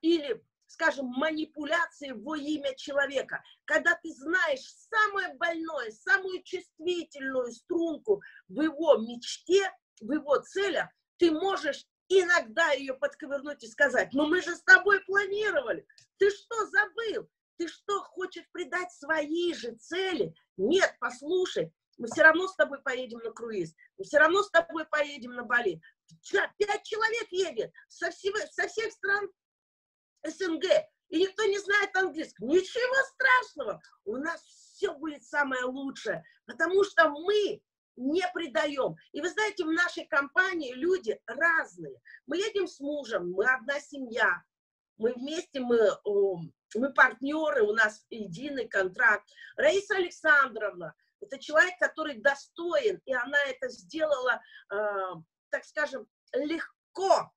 или скажем, манипуляции во имя человека. Когда ты знаешь самое больное, самую чувствительную струнку в его мечте, в его целях, ты можешь иногда ее подковырнуть и сказать, ну мы же с тобой планировали, ты что забыл? Ты что, хочешь придать свои же цели? Нет, послушай, мы все равно с тобой поедем на круиз, мы все равно с тобой поедем на Бали. Пять человек едет со, всего, со всех стран СНГ, и никто не знает английского. Ничего страшного, у нас все будет самое лучшее, потому что мы не предаем. И вы знаете, в нашей компании люди разные. Мы едем с мужем, мы одна семья, мы вместе, мы, мы партнеры, у нас единый контракт. Раиса Александровна, это человек, который достоин, и она это сделала, э, так скажем, легко,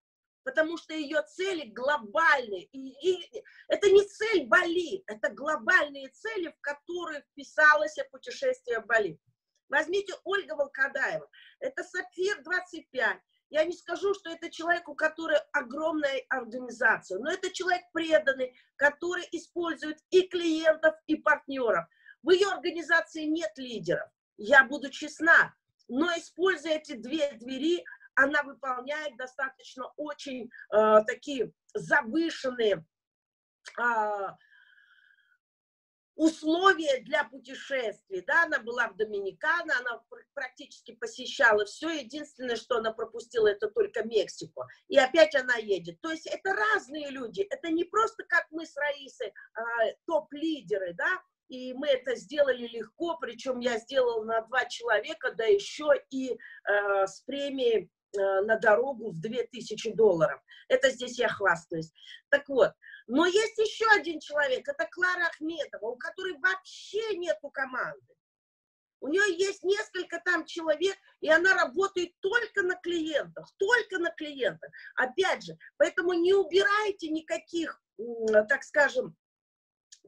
потому что ее цели глобальные. И, и это не цель Бали, это глобальные цели, в которые вписалось путешествие Бали. Возьмите Ольга Волкодаева, это Сапфир 25. Я не скажу, что это человек, у которого огромная организация, но это человек преданный, который использует и клиентов, и партнеров. В ее организации нет лидеров, я буду честна, но используя эти две двери, она выполняет достаточно очень э, такие завышенные э, условия для путешествий, да, она была в Доминикана, она практически посещала все, единственное, что она пропустила, это только Мексику, и опять она едет. То есть это разные люди, это не просто как мы с Раисой, э, топ-лидеры, да, и мы это сделали легко, причем я сделала на два человека, да еще и э, с премией э, на дорогу в 2000 долларов. Это здесь я хвастаюсь. Так вот, но есть еще один человек, это Клара Ахметова, у которой вообще нету команды. У нее есть несколько там человек, и она работает только на клиентах, только на клиентах. Опять же, поэтому не убирайте никаких, так скажем,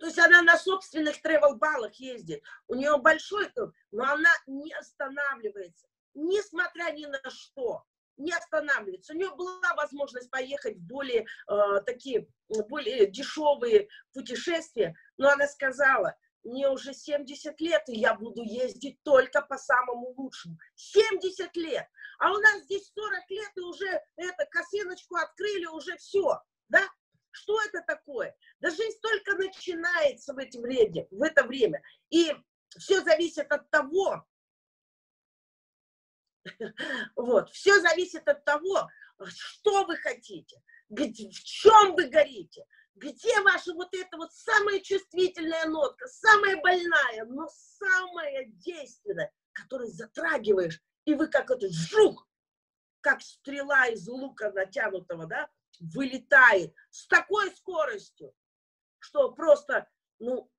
то есть она на собственных тревел-баллах ездит. У нее большой но она не останавливается, несмотря ни на что. Не останавливается. У нее была возможность поехать в более э, такие, более дешевые путешествия, но она сказала, мне уже 70 лет, и я буду ездить только по самому лучшему. 70 лет! А у нас здесь 40 лет, и уже это, косиночку открыли, уже все, да? Что это такое? Да жизнь только начинается в, эти время, в это время. И все зависит от того, вот, все зависит от того, что вы хотите, где, в чем вы горите, где ваша вот эта вот самая чувствительная нотка, самая больная, но самая действенная, которую затрагиваешь, и вы как это жух, как стрела из лука натянутого, да, вылетает с такой скоростью, что просто, ну,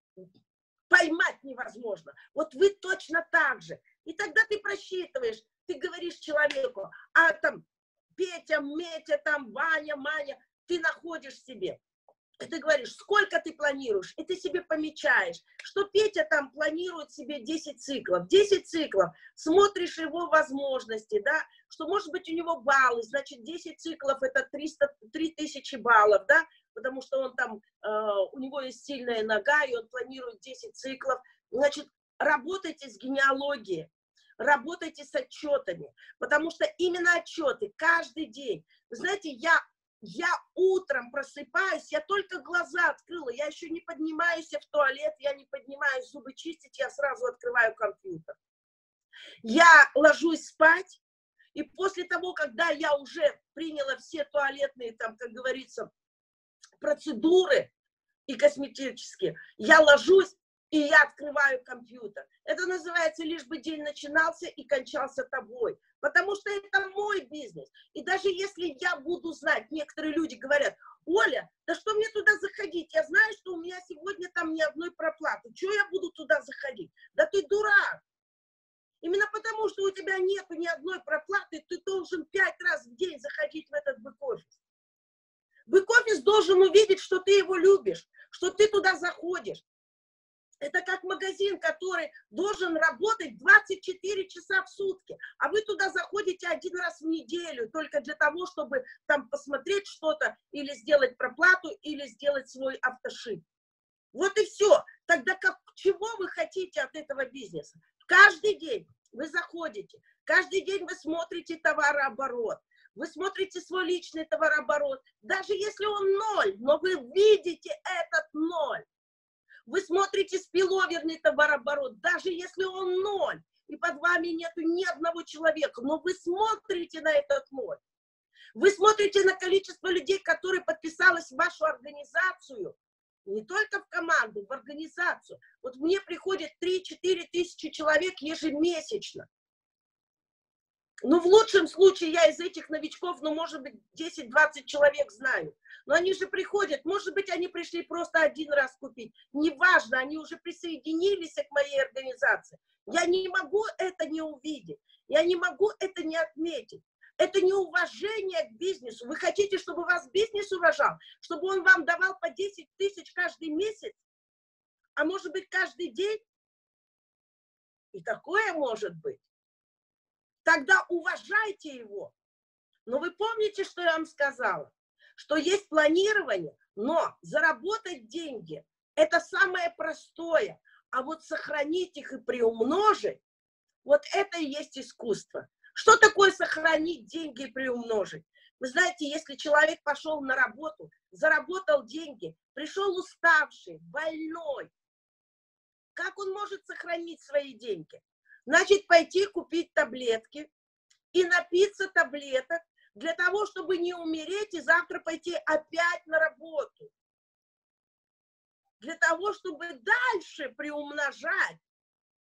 поймать невозможно. Вот вы точно так же. И тогда ты просчитываешь, ты говоришь человеку, а там Петя, Метя, там Ваня, Маня, ты находишь себе. И ты говоришь, сколько ты планируешь, и ты себе помечаешь, что Петя там планирует себе 10 циклов, 10 циклов, смотришь его возможности, да, что может быть у него баллы, значит 10 циклов это 300, 3000 баллов, да, потому что он там, э, у него есть сильная нога, и он планирует 10 циклов, значит, работайте с генеалогией, работайте с отчетами, потому что именно отчеты каждый день. Вы знаете, я я утром просыпаюсь, я только глаза открыла, я еще не поднимаюсь в туалет, я не поднимаюсь зубы чистить, я сразу открываю компьютер. Я ложусь спать, и после того, когда я уже приняла все туалетные, там, как говорится, процедуры и косметические, я ложусь, и я открываю компьютер. Это называется лишь бы день начинался и кончался тобой, потому что это мой бизнес. И даже если я буду знать, некоторые люди говорят, Оля, да что мне туда заходить? Я знаю, что у меня сегодня там ни одной проплаты. Чего я буду туда заходить? Да ты дурак. Именно потому, что у тебя нет ни одной проплаты, ты должен пять раз в день заходить в этот бэк-офис. Бэк-офис должен увидеть, что ты его любишь, что ты туда заходишь, это как магазин, который должен работать 24 часа в сутки, а вы туда заходите один раз в неделю только для того, чтобы там посмотреть что-то или сделать проплату, или сделать свой автошип. Вот и все. Тогда как, чего вы хотите от этого бизнеса? Каждый день вы заходите, каждый день вы смотрите товарооборот, вы смотрите свой личный товарооборот, даже если он ноль, но вы видите этот ноль. Вы смотрите спиловерный товарооборот, даже если он ноль, и под вами нету ни одного человека, но вы смотрите на этот ноль. Вы смотрите на количество людей, которые подписалось в вашу организацию, не только в команду, в организацию. Вот мне приходит 3-4 тысячи человек ежемесячно. Ну, в лучшем случае я из этих новичков, ну, может быть, 10-20 человек знаю. Но они же приходят, может быть, они пришли просто один раз купить. Неважно, они уже присоединились к моей организации. Я не могу это не увидеть. Я не могу это не отметить. Это не уважение к бизнесу. Вы хотите, чтобы вас бизнес уважал? Чтобы он вам давал по 10 тысяч каждый месяц? А может быть, каждый день? И такое может быть тогда уважайте его. Но вы помните, что я вам сказала? Что есть планирование, но заработать деньги – это самое простое. А вот сохранить их и приумножить, вот это и есть искусство. Что такое сохранить деньги и приумножить? Вы знаете, если человек пошел на работу, заработал деньги, пришел уставший, больной, как он может сохранить свои деньги? Значит, пойти купить таблетки и напиться таблеток для того, чтобы не умереть и завтра пойти опять на работу. Для того, чтобы дальше приумножать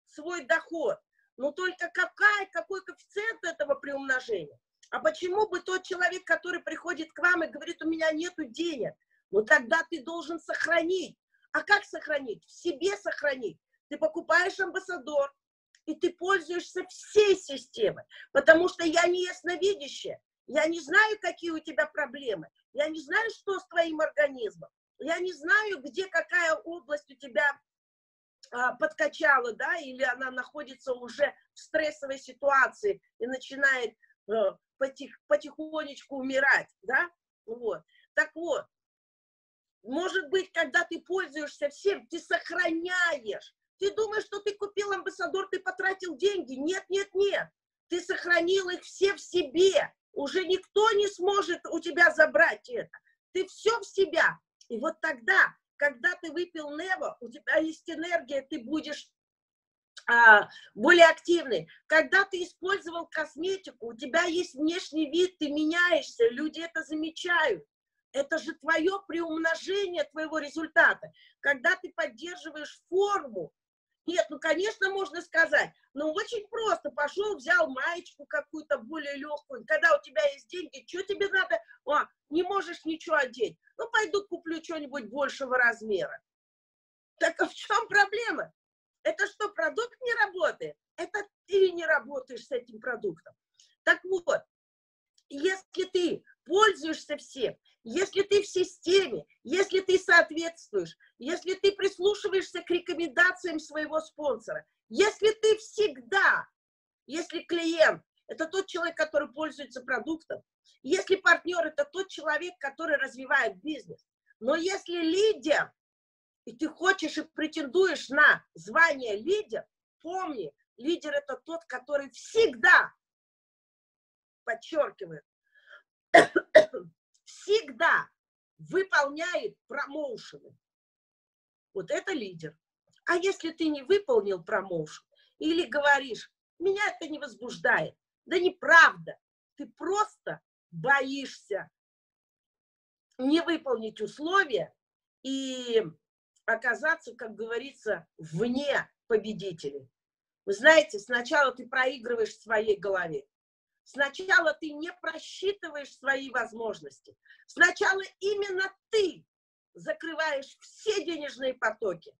свой доход. Но только какая, какой коэффициент этого приумножения? А почему бы тот человек, который приходит к вам и говорит, у меня нету денег, ну тогда ты должен сохранить. А как сохранить? В себе сохранить. Ты покупаешь амбассадор, и ты пользуешься всей системой, потому что я не ясновидящая, я не знаю, какие у тебя проблемы, я не знаю, что с твоим организмом, я не знаю, где какая область у тебя а, подкачала, да, или она находится уже в стрессовой ситуации и начинает а, потих, потихонечку умирать, да, вот. Так вот, может быть, когда ты пользуешься всем, ты сохраняешь ты думаешь, что ты купил амбассадор, ты потратил деньги? Нет, нет, нет. Ты сохранил их все в себе. Уже никто не сможет у тебя забрать это. Ты все в себя. И вот тогда, когда ты выпил Нево, у тебя есть энергия, ты будешь а, более активный. Когда ты использовал косметику, у тебя есть внешний вид, ты меняешься, люди это замечают. Это же твое приумножение твоего результата. Когда ты поддерживаешь форму, нет, ну, конечно, можно сказать, но очень просто. Пошел, взял маечку какую-то более легкую. Когда у тебя есть деньги, что тебе надо? О, не можешь ничего одеть. Ну, пойду куплю что-нибудь большего размера. Так а в чем проблема? Это что, продукт не работает? Это ты не работаешь с этим продуктом. Так вот, если ты пользуешься всем, если ты в системе, если ты соответствуешь, если ты прислушиваешься к рекомендациям своего спонсора, если ты всегда, если клиент – это тот человек, который пользуется продуктом, если партнер – это тот человек, который развивает бизнес, но если лидер, и ты хочешь и претендуешь на звание лидер, помни, лидер – это тот, который всегда, подчеркивает, всегда выполняет промоушены. Вот это лидер. А если ты не выполнил промоушен или говоришь, меня это не возбуждает, да неправда, ты просто боишься не выполнить условия и оказаться, как говорится, вне победителей. Вы знаете, сначала ты проигрываешь в своей голове, Сначала ты не просчитываешь свои возможности. Сначала именно ты закрываешь все денежные потоки.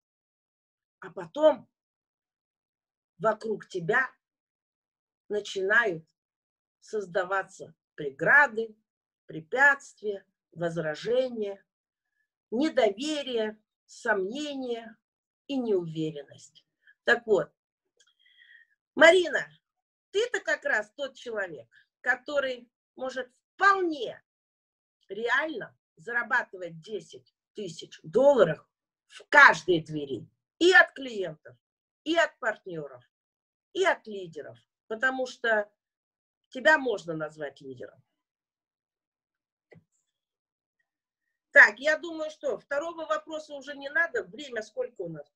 А потом вокруг тебя начинают создаваться преграды, препятствия, возражения, недоверие, сомнения и неуверенность. Так вот, Марина, ты-то как раз тот человек, который может вполне реально зарабатывать 10 тысяч долларов в каждой двери. И от клиентов, и от партнеров, и от лидеров. Потому что тебя можно назвать лидером. Так, я думаю, что второго вопроса уже не надо. Время сколько у нас?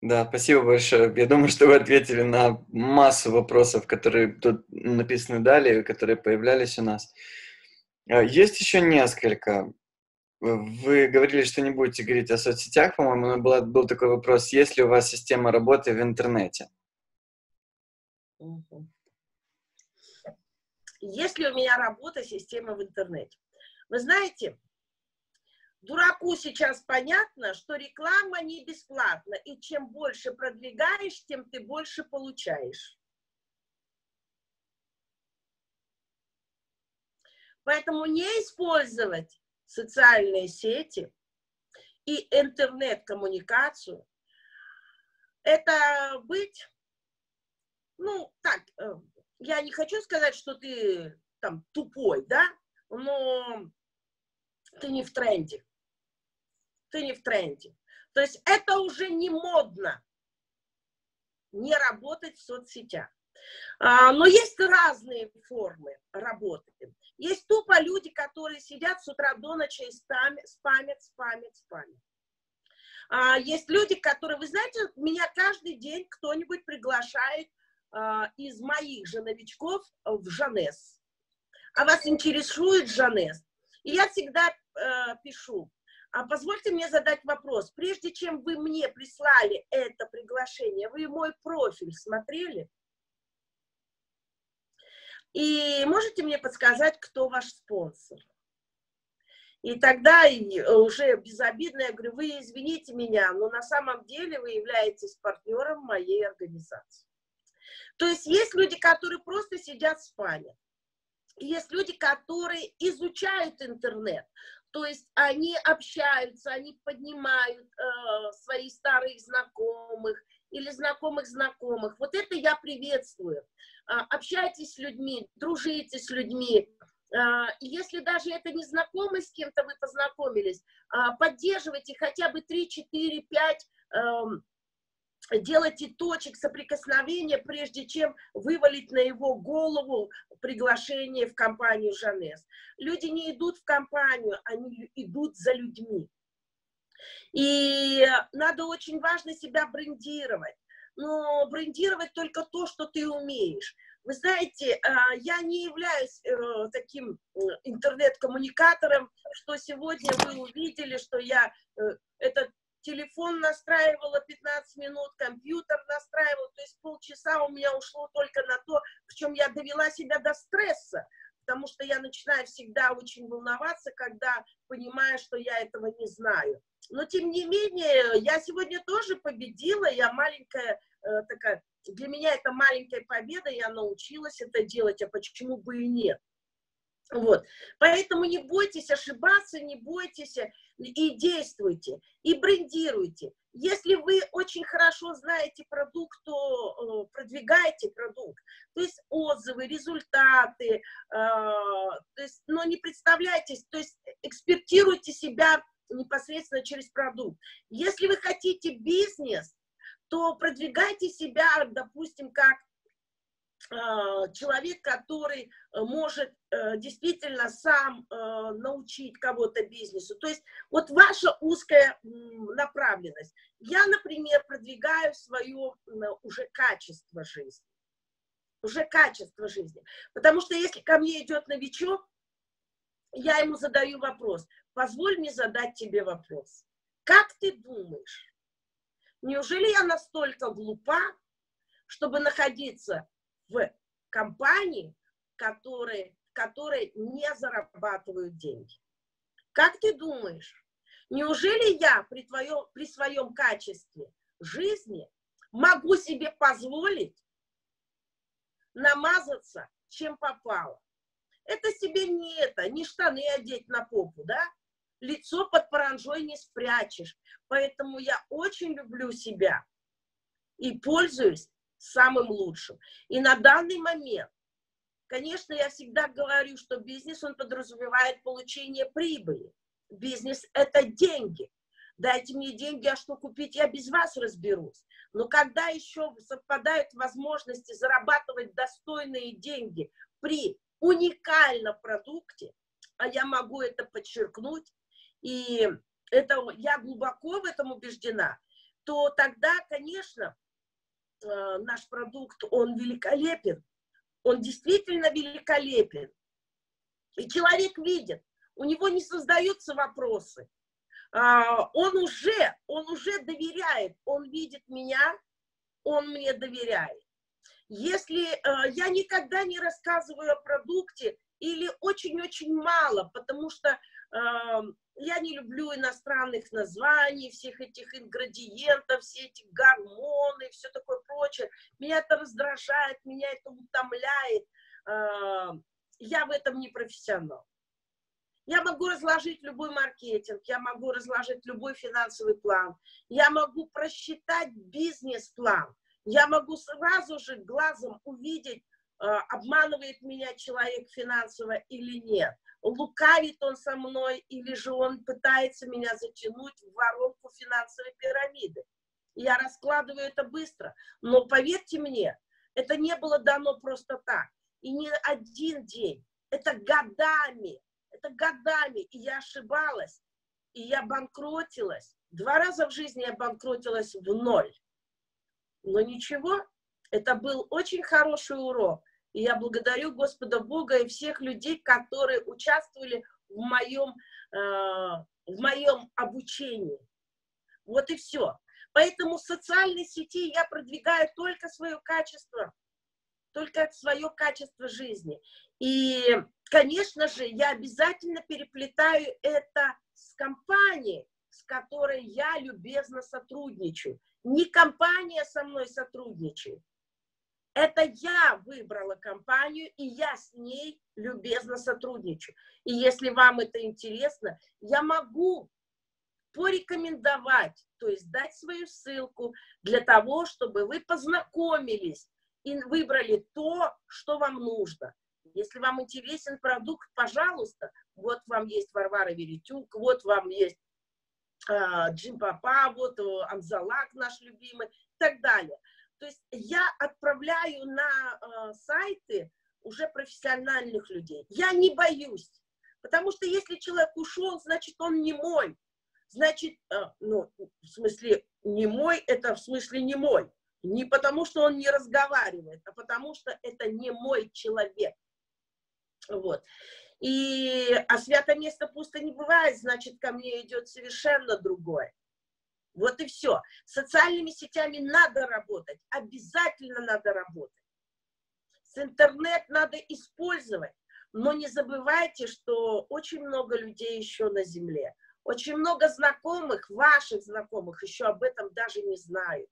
Да, спасибо большое. Я думаю, что вы ответили на массу вопросов, которые тут написаны далее, которые появлялись у нас. А, есть еще несколько. Вы говорили, что не будете говорить о соцсетях, по-моему, но был, был такой вопрос, есть ли у вас система работы в интернете? Есть ли у меня работа, система в интернете? Вы знаете, дураку сейчас понятно, что реклама не бесплатна, и чем больше продвигаешь, тем ты больше получаешь. Поэтому не использовать социальные сети и интернет-коммуникацию, это быть, ну, так, э, я не хочу сказать, что ты там тупой, да, но ты не в тренде. Ты не в тренде. То есть это уже не модно не работать в соцсетях. А, но есть разные формы работы. Есть тупо люди, которые сидят с утра до ночи и спамят, спамят, спамят, спамят. А, есть люди, которые, вы знаете, меня каждый день кто-нибудь приглашает а, из моих же новичков в Жанес. А вас интересует Жанес? И я всегда э, пишу, а позвольте мне задать вопрос. Прежде чем вы мне прислали это приглашение, вы мой профиль смотрели? И можете мне подсказать, кто ваш спонсор? И тогда уже безобидно я говорю, вы извините меня, но на самом деле вы являетесь партнером моей организации. То есть есть люди, которые просто сидят в спаме. Есть люди, которые изучают интернет. То есть они общаются, они поднимают э, своих старых знакомых или знакомых знакомых. Вот это я приветствую. А, общайтесь с людьми, дружите с людьми. А, если даже это не знакомый, с кем-то вы познакомились, а, поддерживайте хотя бы 3, 4, 5 делайте точек соприкосновения, прежде чем вывалить на его голову приглашение в компанию Жанес. Люди не идут в компанию, они идут за людьми. И надо очень важно себя брендировать но брендировать только то, что ты умеешь. Вы знаете, а, я не являюсь э, таким интернет-коммуникатором, что сегодня вы увидели, что я э, этот телефон настраивала 15 минут, компьютер настраивала, то есть полчаса у меня ушло только на то, в чем я довела себя до стресса, потому что я начинаю всегда очень волноваться, когда понимаю, что я этого не знаю. Но, тем не менее, я сегодня тоже победила, я маленькая Э, такая, для меня это маленькая победа, я научилась это делать, а почему бы и нет? Вот. Поэтому не бойтесь ошибаться, не бойтесь э, и действуйте, и брендируйте. Если вы очень хорошо знаете продукт, то э, продвигайте продукт. То есть отзывы, результаты, э, то есть, но не представляйтесь, то есть экспертируйте себя непосредственно через продукт. Если вы хотите бизнес, то продвигайте себя, допустим, как человек, который э, может э, действительно сам научить кого-то бизнесу. То есть вот ваша узкая направленность. Я, например, продвигаю свое уже качество жизни. Уже качество жизни. Потому что если ко мне идет новичок, я ему задаю вопрос. Позволь мне задать тебе вопрос. Как ты думаешь, Неужели я настолько глупа, чтобы находиться в компании, которые, которые не зарабатывают деньги? Как ты думаешь, неужели я при, твоем, при своем качестве жизни могу себе позволить намазаться, чем попало? Это себе не это, не штаны одеть на попу, да? лицо под паранжой не спрячешь. Поэтому я очень люблю себя и пользуюсь самым лучшим. И на данный момент, конечно, я всегда говорю, что бизнес, он подразумевает получение прибыли. Бизнес – это деньги. Дайте мне деньги, а что купить, я без вас разберусь. Но когда еще совпадают возможности зарабатывать достойные деньги при уникальном продукте, а я могу это подчеркнуть, и это, я глубоко в этом убеждена, то тогда, конечно, наш продукт, он великолепен, он действительно великолепен. И человек видит, у него не создаются вопросы. А, он уже, он уже доверяет, он видит меня, он мне доверяет. Если э, я никогда не рассказываю о продукте или очень-очень мало, потому что э, я не люблю иностранных названий, всех этих ингредиентов, все эти гормоны, все такое прочее. Меня это раздражает, меня это утомляет. Э, я в этом не профессионал. Я могу разложить любой маркетинг, я могу разложить любой финансовый план, я могу просчитать бизнес-план, я могу сразу же глазом увидеть, э, обманывает меня человек финансово или нет, лукавит он со мной или же он пытается меня затянуть в воронку финансовой пирамиды. Я раскладываю это быстро, но поверьте мне, это не было дано просто так. И не один день, это годами, это годами, и я ошибалась, и я банкротилась. Два раза в жизни я банкротилась в ноль. Но ничего, это был очень хороший урок. И я благодарю Господа Бога и всех людей, которые участвовали в моем, э, в моем обучении. Вот и все. Поэтому в социальной сети я продвигаю только свое качество, только свое качество жизни. И, конечно же, я обязательно переплетаю это с компанией, с которой я любезно сотрудничаю. Не компания со мной сотрудничает. Это я выбрала компанию, и я с ней любезно сотрудничаю. И если вам это интересно, я могу порекомендовать, то есть дать свою ссылку для того, чтобы вы познакомились и выбрали то, что вам нужно. Если вам интересен продукт, пожалуйста, вот вам есть Варвара Веретюк, вот вам есть э, Джим Папа, вот э, Амзалак наш любимый и так далее. То есть я отправляю на э, сайты уже профессиональных людей. Я не боюсь, потому что если человек ушел, значит он не мой. Значит, э, ну, в смысле не мой, это в смысле не мой. Не потому, что он не разговаривает, а потому, что это не мой человек. Вот. И, а свято место пусто не бывает, значит, ко мне идет совершенно другое. Вот и все. С социальными сетями надо работать, обязательно надо работать. С интернет надо использовать, но не забывайте, что очень много людей еще на земле. Очень много знакомых, ваших знакомых еще об этом даже не знают.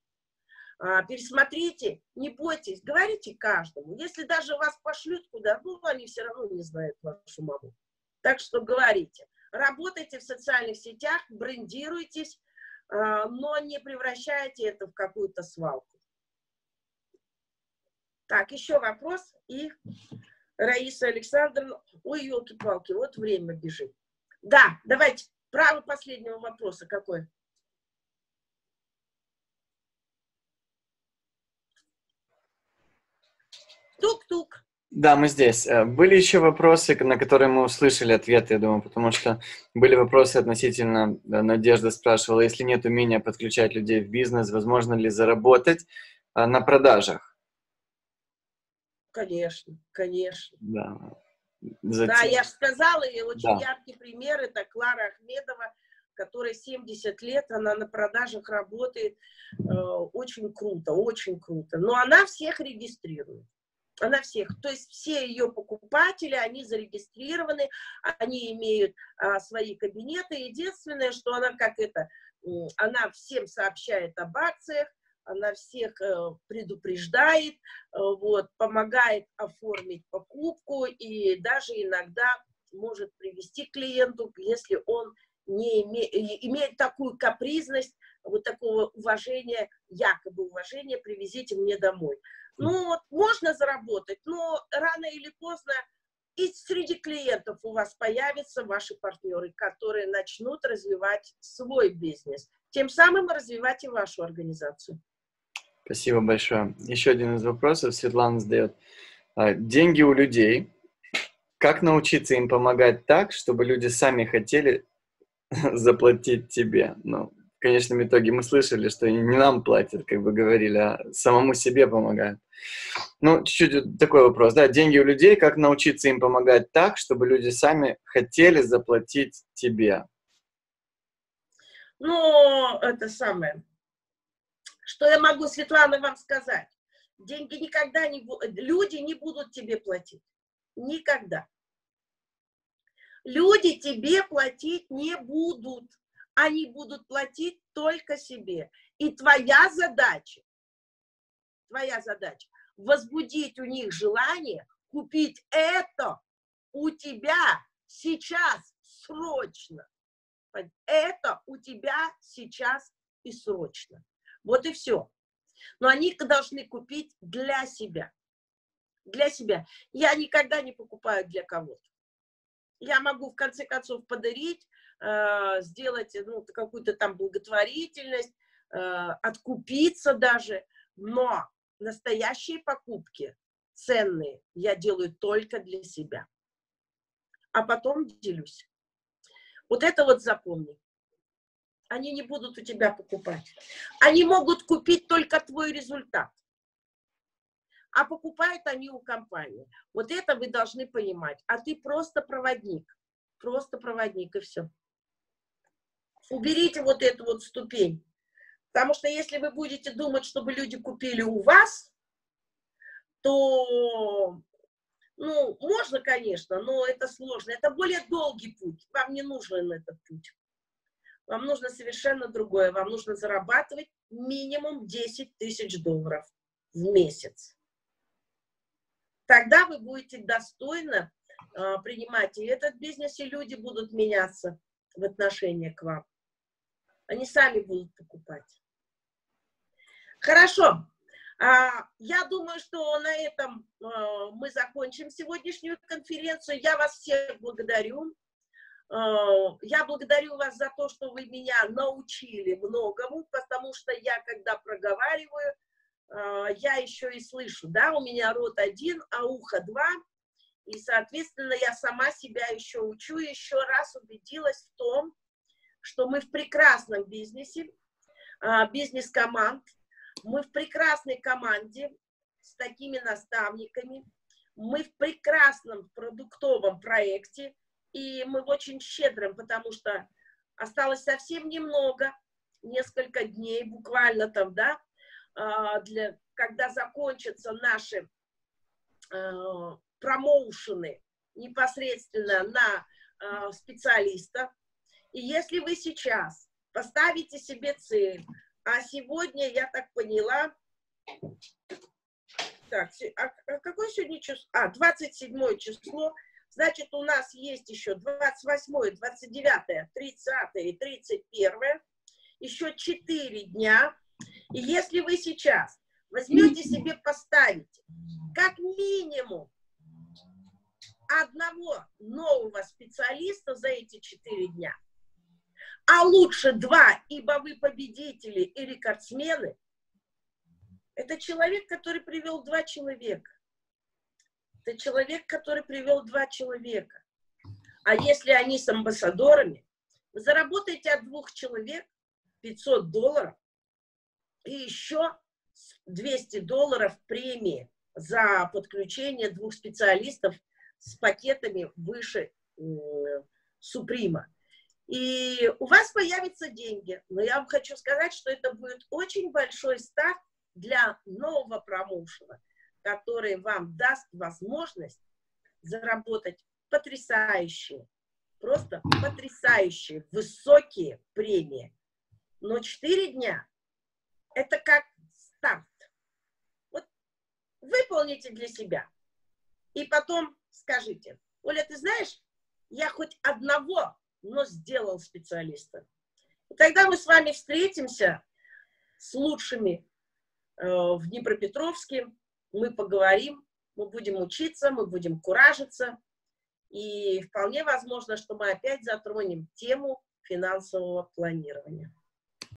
А, пересмотрите, не бойтесь, говорите каждому. Если даже вас пошлют куда, ну, они все равно не знают вашу маму. Так что говорите. Работайте в социальных сетях, брендируйтесь, но не превращайте это в какую-то свалку. Так, еще вопрос. И Раиса Александровна, ой, елки-палки, вот время бежит. Да, давайте, право последнего вопроса какой? Тук-тук. Да, мы здесь. Э, были еще вопросы, на которые мы услышали ответы, я думаю, потому что были вопросы относительно, Надежда спрашивала, если нет умения подключать людей в бизнес, возможно ли заработать э, на продажах? Конечно, конечно. Да. Затем... Да, я же сказала, и очень да. яркий пример, это Клара Ахмедова, которая 70 лет, она на продажах работает, э, очень круто, очень круто. Но она всех регистрирует на всех. То есть все ее покупатели, они зарегистрированы, они имеют а, свои кабинеты. Единственное, что она как это, она всем сообщает об акциях, она всех э, предупреждает, э, вот, помогает оформить покупку и даже иногда может привести клиенту, если он не име, имеет такую капризность, вот такого уважения, якобы уважения, привезите мне домой. Ну, вот можно заработать, но рано или поздно и среди клиентов у вас появятся ваши партнеры, которые начнут развивать свой бизнес. Тем самым развивать и вашу организацию. Спасибо большое. Еще один из вопросов Светлана задает. А, деньги у людей как научиться им помогать так, чтобы люди сами хотели заплатить тебе? Ну, конечном итоге мы слышали, что не нам платят, как бы говорили, а самому себе помогают. Ну, чуть-чуть такой вопрос, да, деньги у людей, как научиться им помогать так, чтобы люди сами хотели заплатить тебе? Ну, это самое. Что я могу, Светлана, вам сказать? Деньги никогда не будут, люди не будут тебе платить. Никогда. Люди тебе платить не будут. Они будут платить только себе. И твоя задача, твоя задача, возбудить у них желание купить это у тебя сейчас срочно. Это у тебя сейчас и срочно. Вот и все. Но они должны купить для себя. Для себя. Я никогда не покупаю для кого-то. Я могу в конце концов подарить, э, сделать ну, какую-то там благотворительность, э, откупиться даже, но настоящие покупки, ценные, я делаю только для себя. А потом делюсь. Вот это вот запомни. Они не будут у тебя покупать. Они могут купить только твой результат. А покупают они у компании. Вот это вы должны понимать. А ты просто проводник. Просто проводник и все. Уберите вот эту вот ступень. Потому что если вы будете думать, чтобы люди купили у вас, то, ну, можно, конечно, но это сложно. Это более долгий путь. Вам не нужен этот путь. Вам нужно совершенно другое. Вам нужно зарабатывать минимум 10 тысяч долларов в месяц. Тогда вы будете достойно э, принимать и этот бизнес, и люди будут меняться в отношении к вам. Они сами будут покупать. Хорошо. А, я думаю, что на этом а, мы закончим сегодняшнюю конференцию. Я вас всех благодарю. А, я благодарю вас за то, что вы меня научили многому, потому что я, когда проговариваю, я еще и слышу, да, у меня рот один, а ухо два, и, соответственно, я сама себя еще учу, еще раз убедилась в том, что мы в прекрасном бизнесе, бизнес команд, мы в прекрасной команде с такими наставниками, мы в прекрасном продуктовом проекте, и мы в очень щедром, потому что осталось совсем немного, несколько дней, буквально там, да, а, для, когда закончатся наши а, промоушены непосредственно на а, специалиста. И если вы сейчас поставите себе цель а сегодня, я так поняла, так, а, а какое сегодня число? А, 27 число. Значит, у нас есть еще 28, 29, 30 и 31. Еще 4 дня. И если вы сейчас возьмете себе, поставите как минимум одного нового специалиста за эти 4 дня – а лучше два, ибо вы победители и рекордсмены, это человек, который привел два человека. Это человек, который привел два человека. А если они с амбассадорами, вы заработаете от двух человек 500 долларов и еще 200 долларов премии за подключение двух специалистов с пакетами выше э, Суприма и у вас появятся деньги. Но я вам хочу сказать, что это будет очень большой старт для нового промоушена, который вам даст возможность заработать потрясающие, просто потрясающие, высокие премии. Но 4 дня – это как старт. Вот выполните для себя. И потом скажите, Оля, ты знаешь, я хоть одного но сделал специалиста. И тогда мы с вами встретимся с лучшими э, в Днепропетровске, мы поговорим, мы будем учиться, мы будем куражиться, и вполне возможно, что мы опять затронем тему финансового планирования.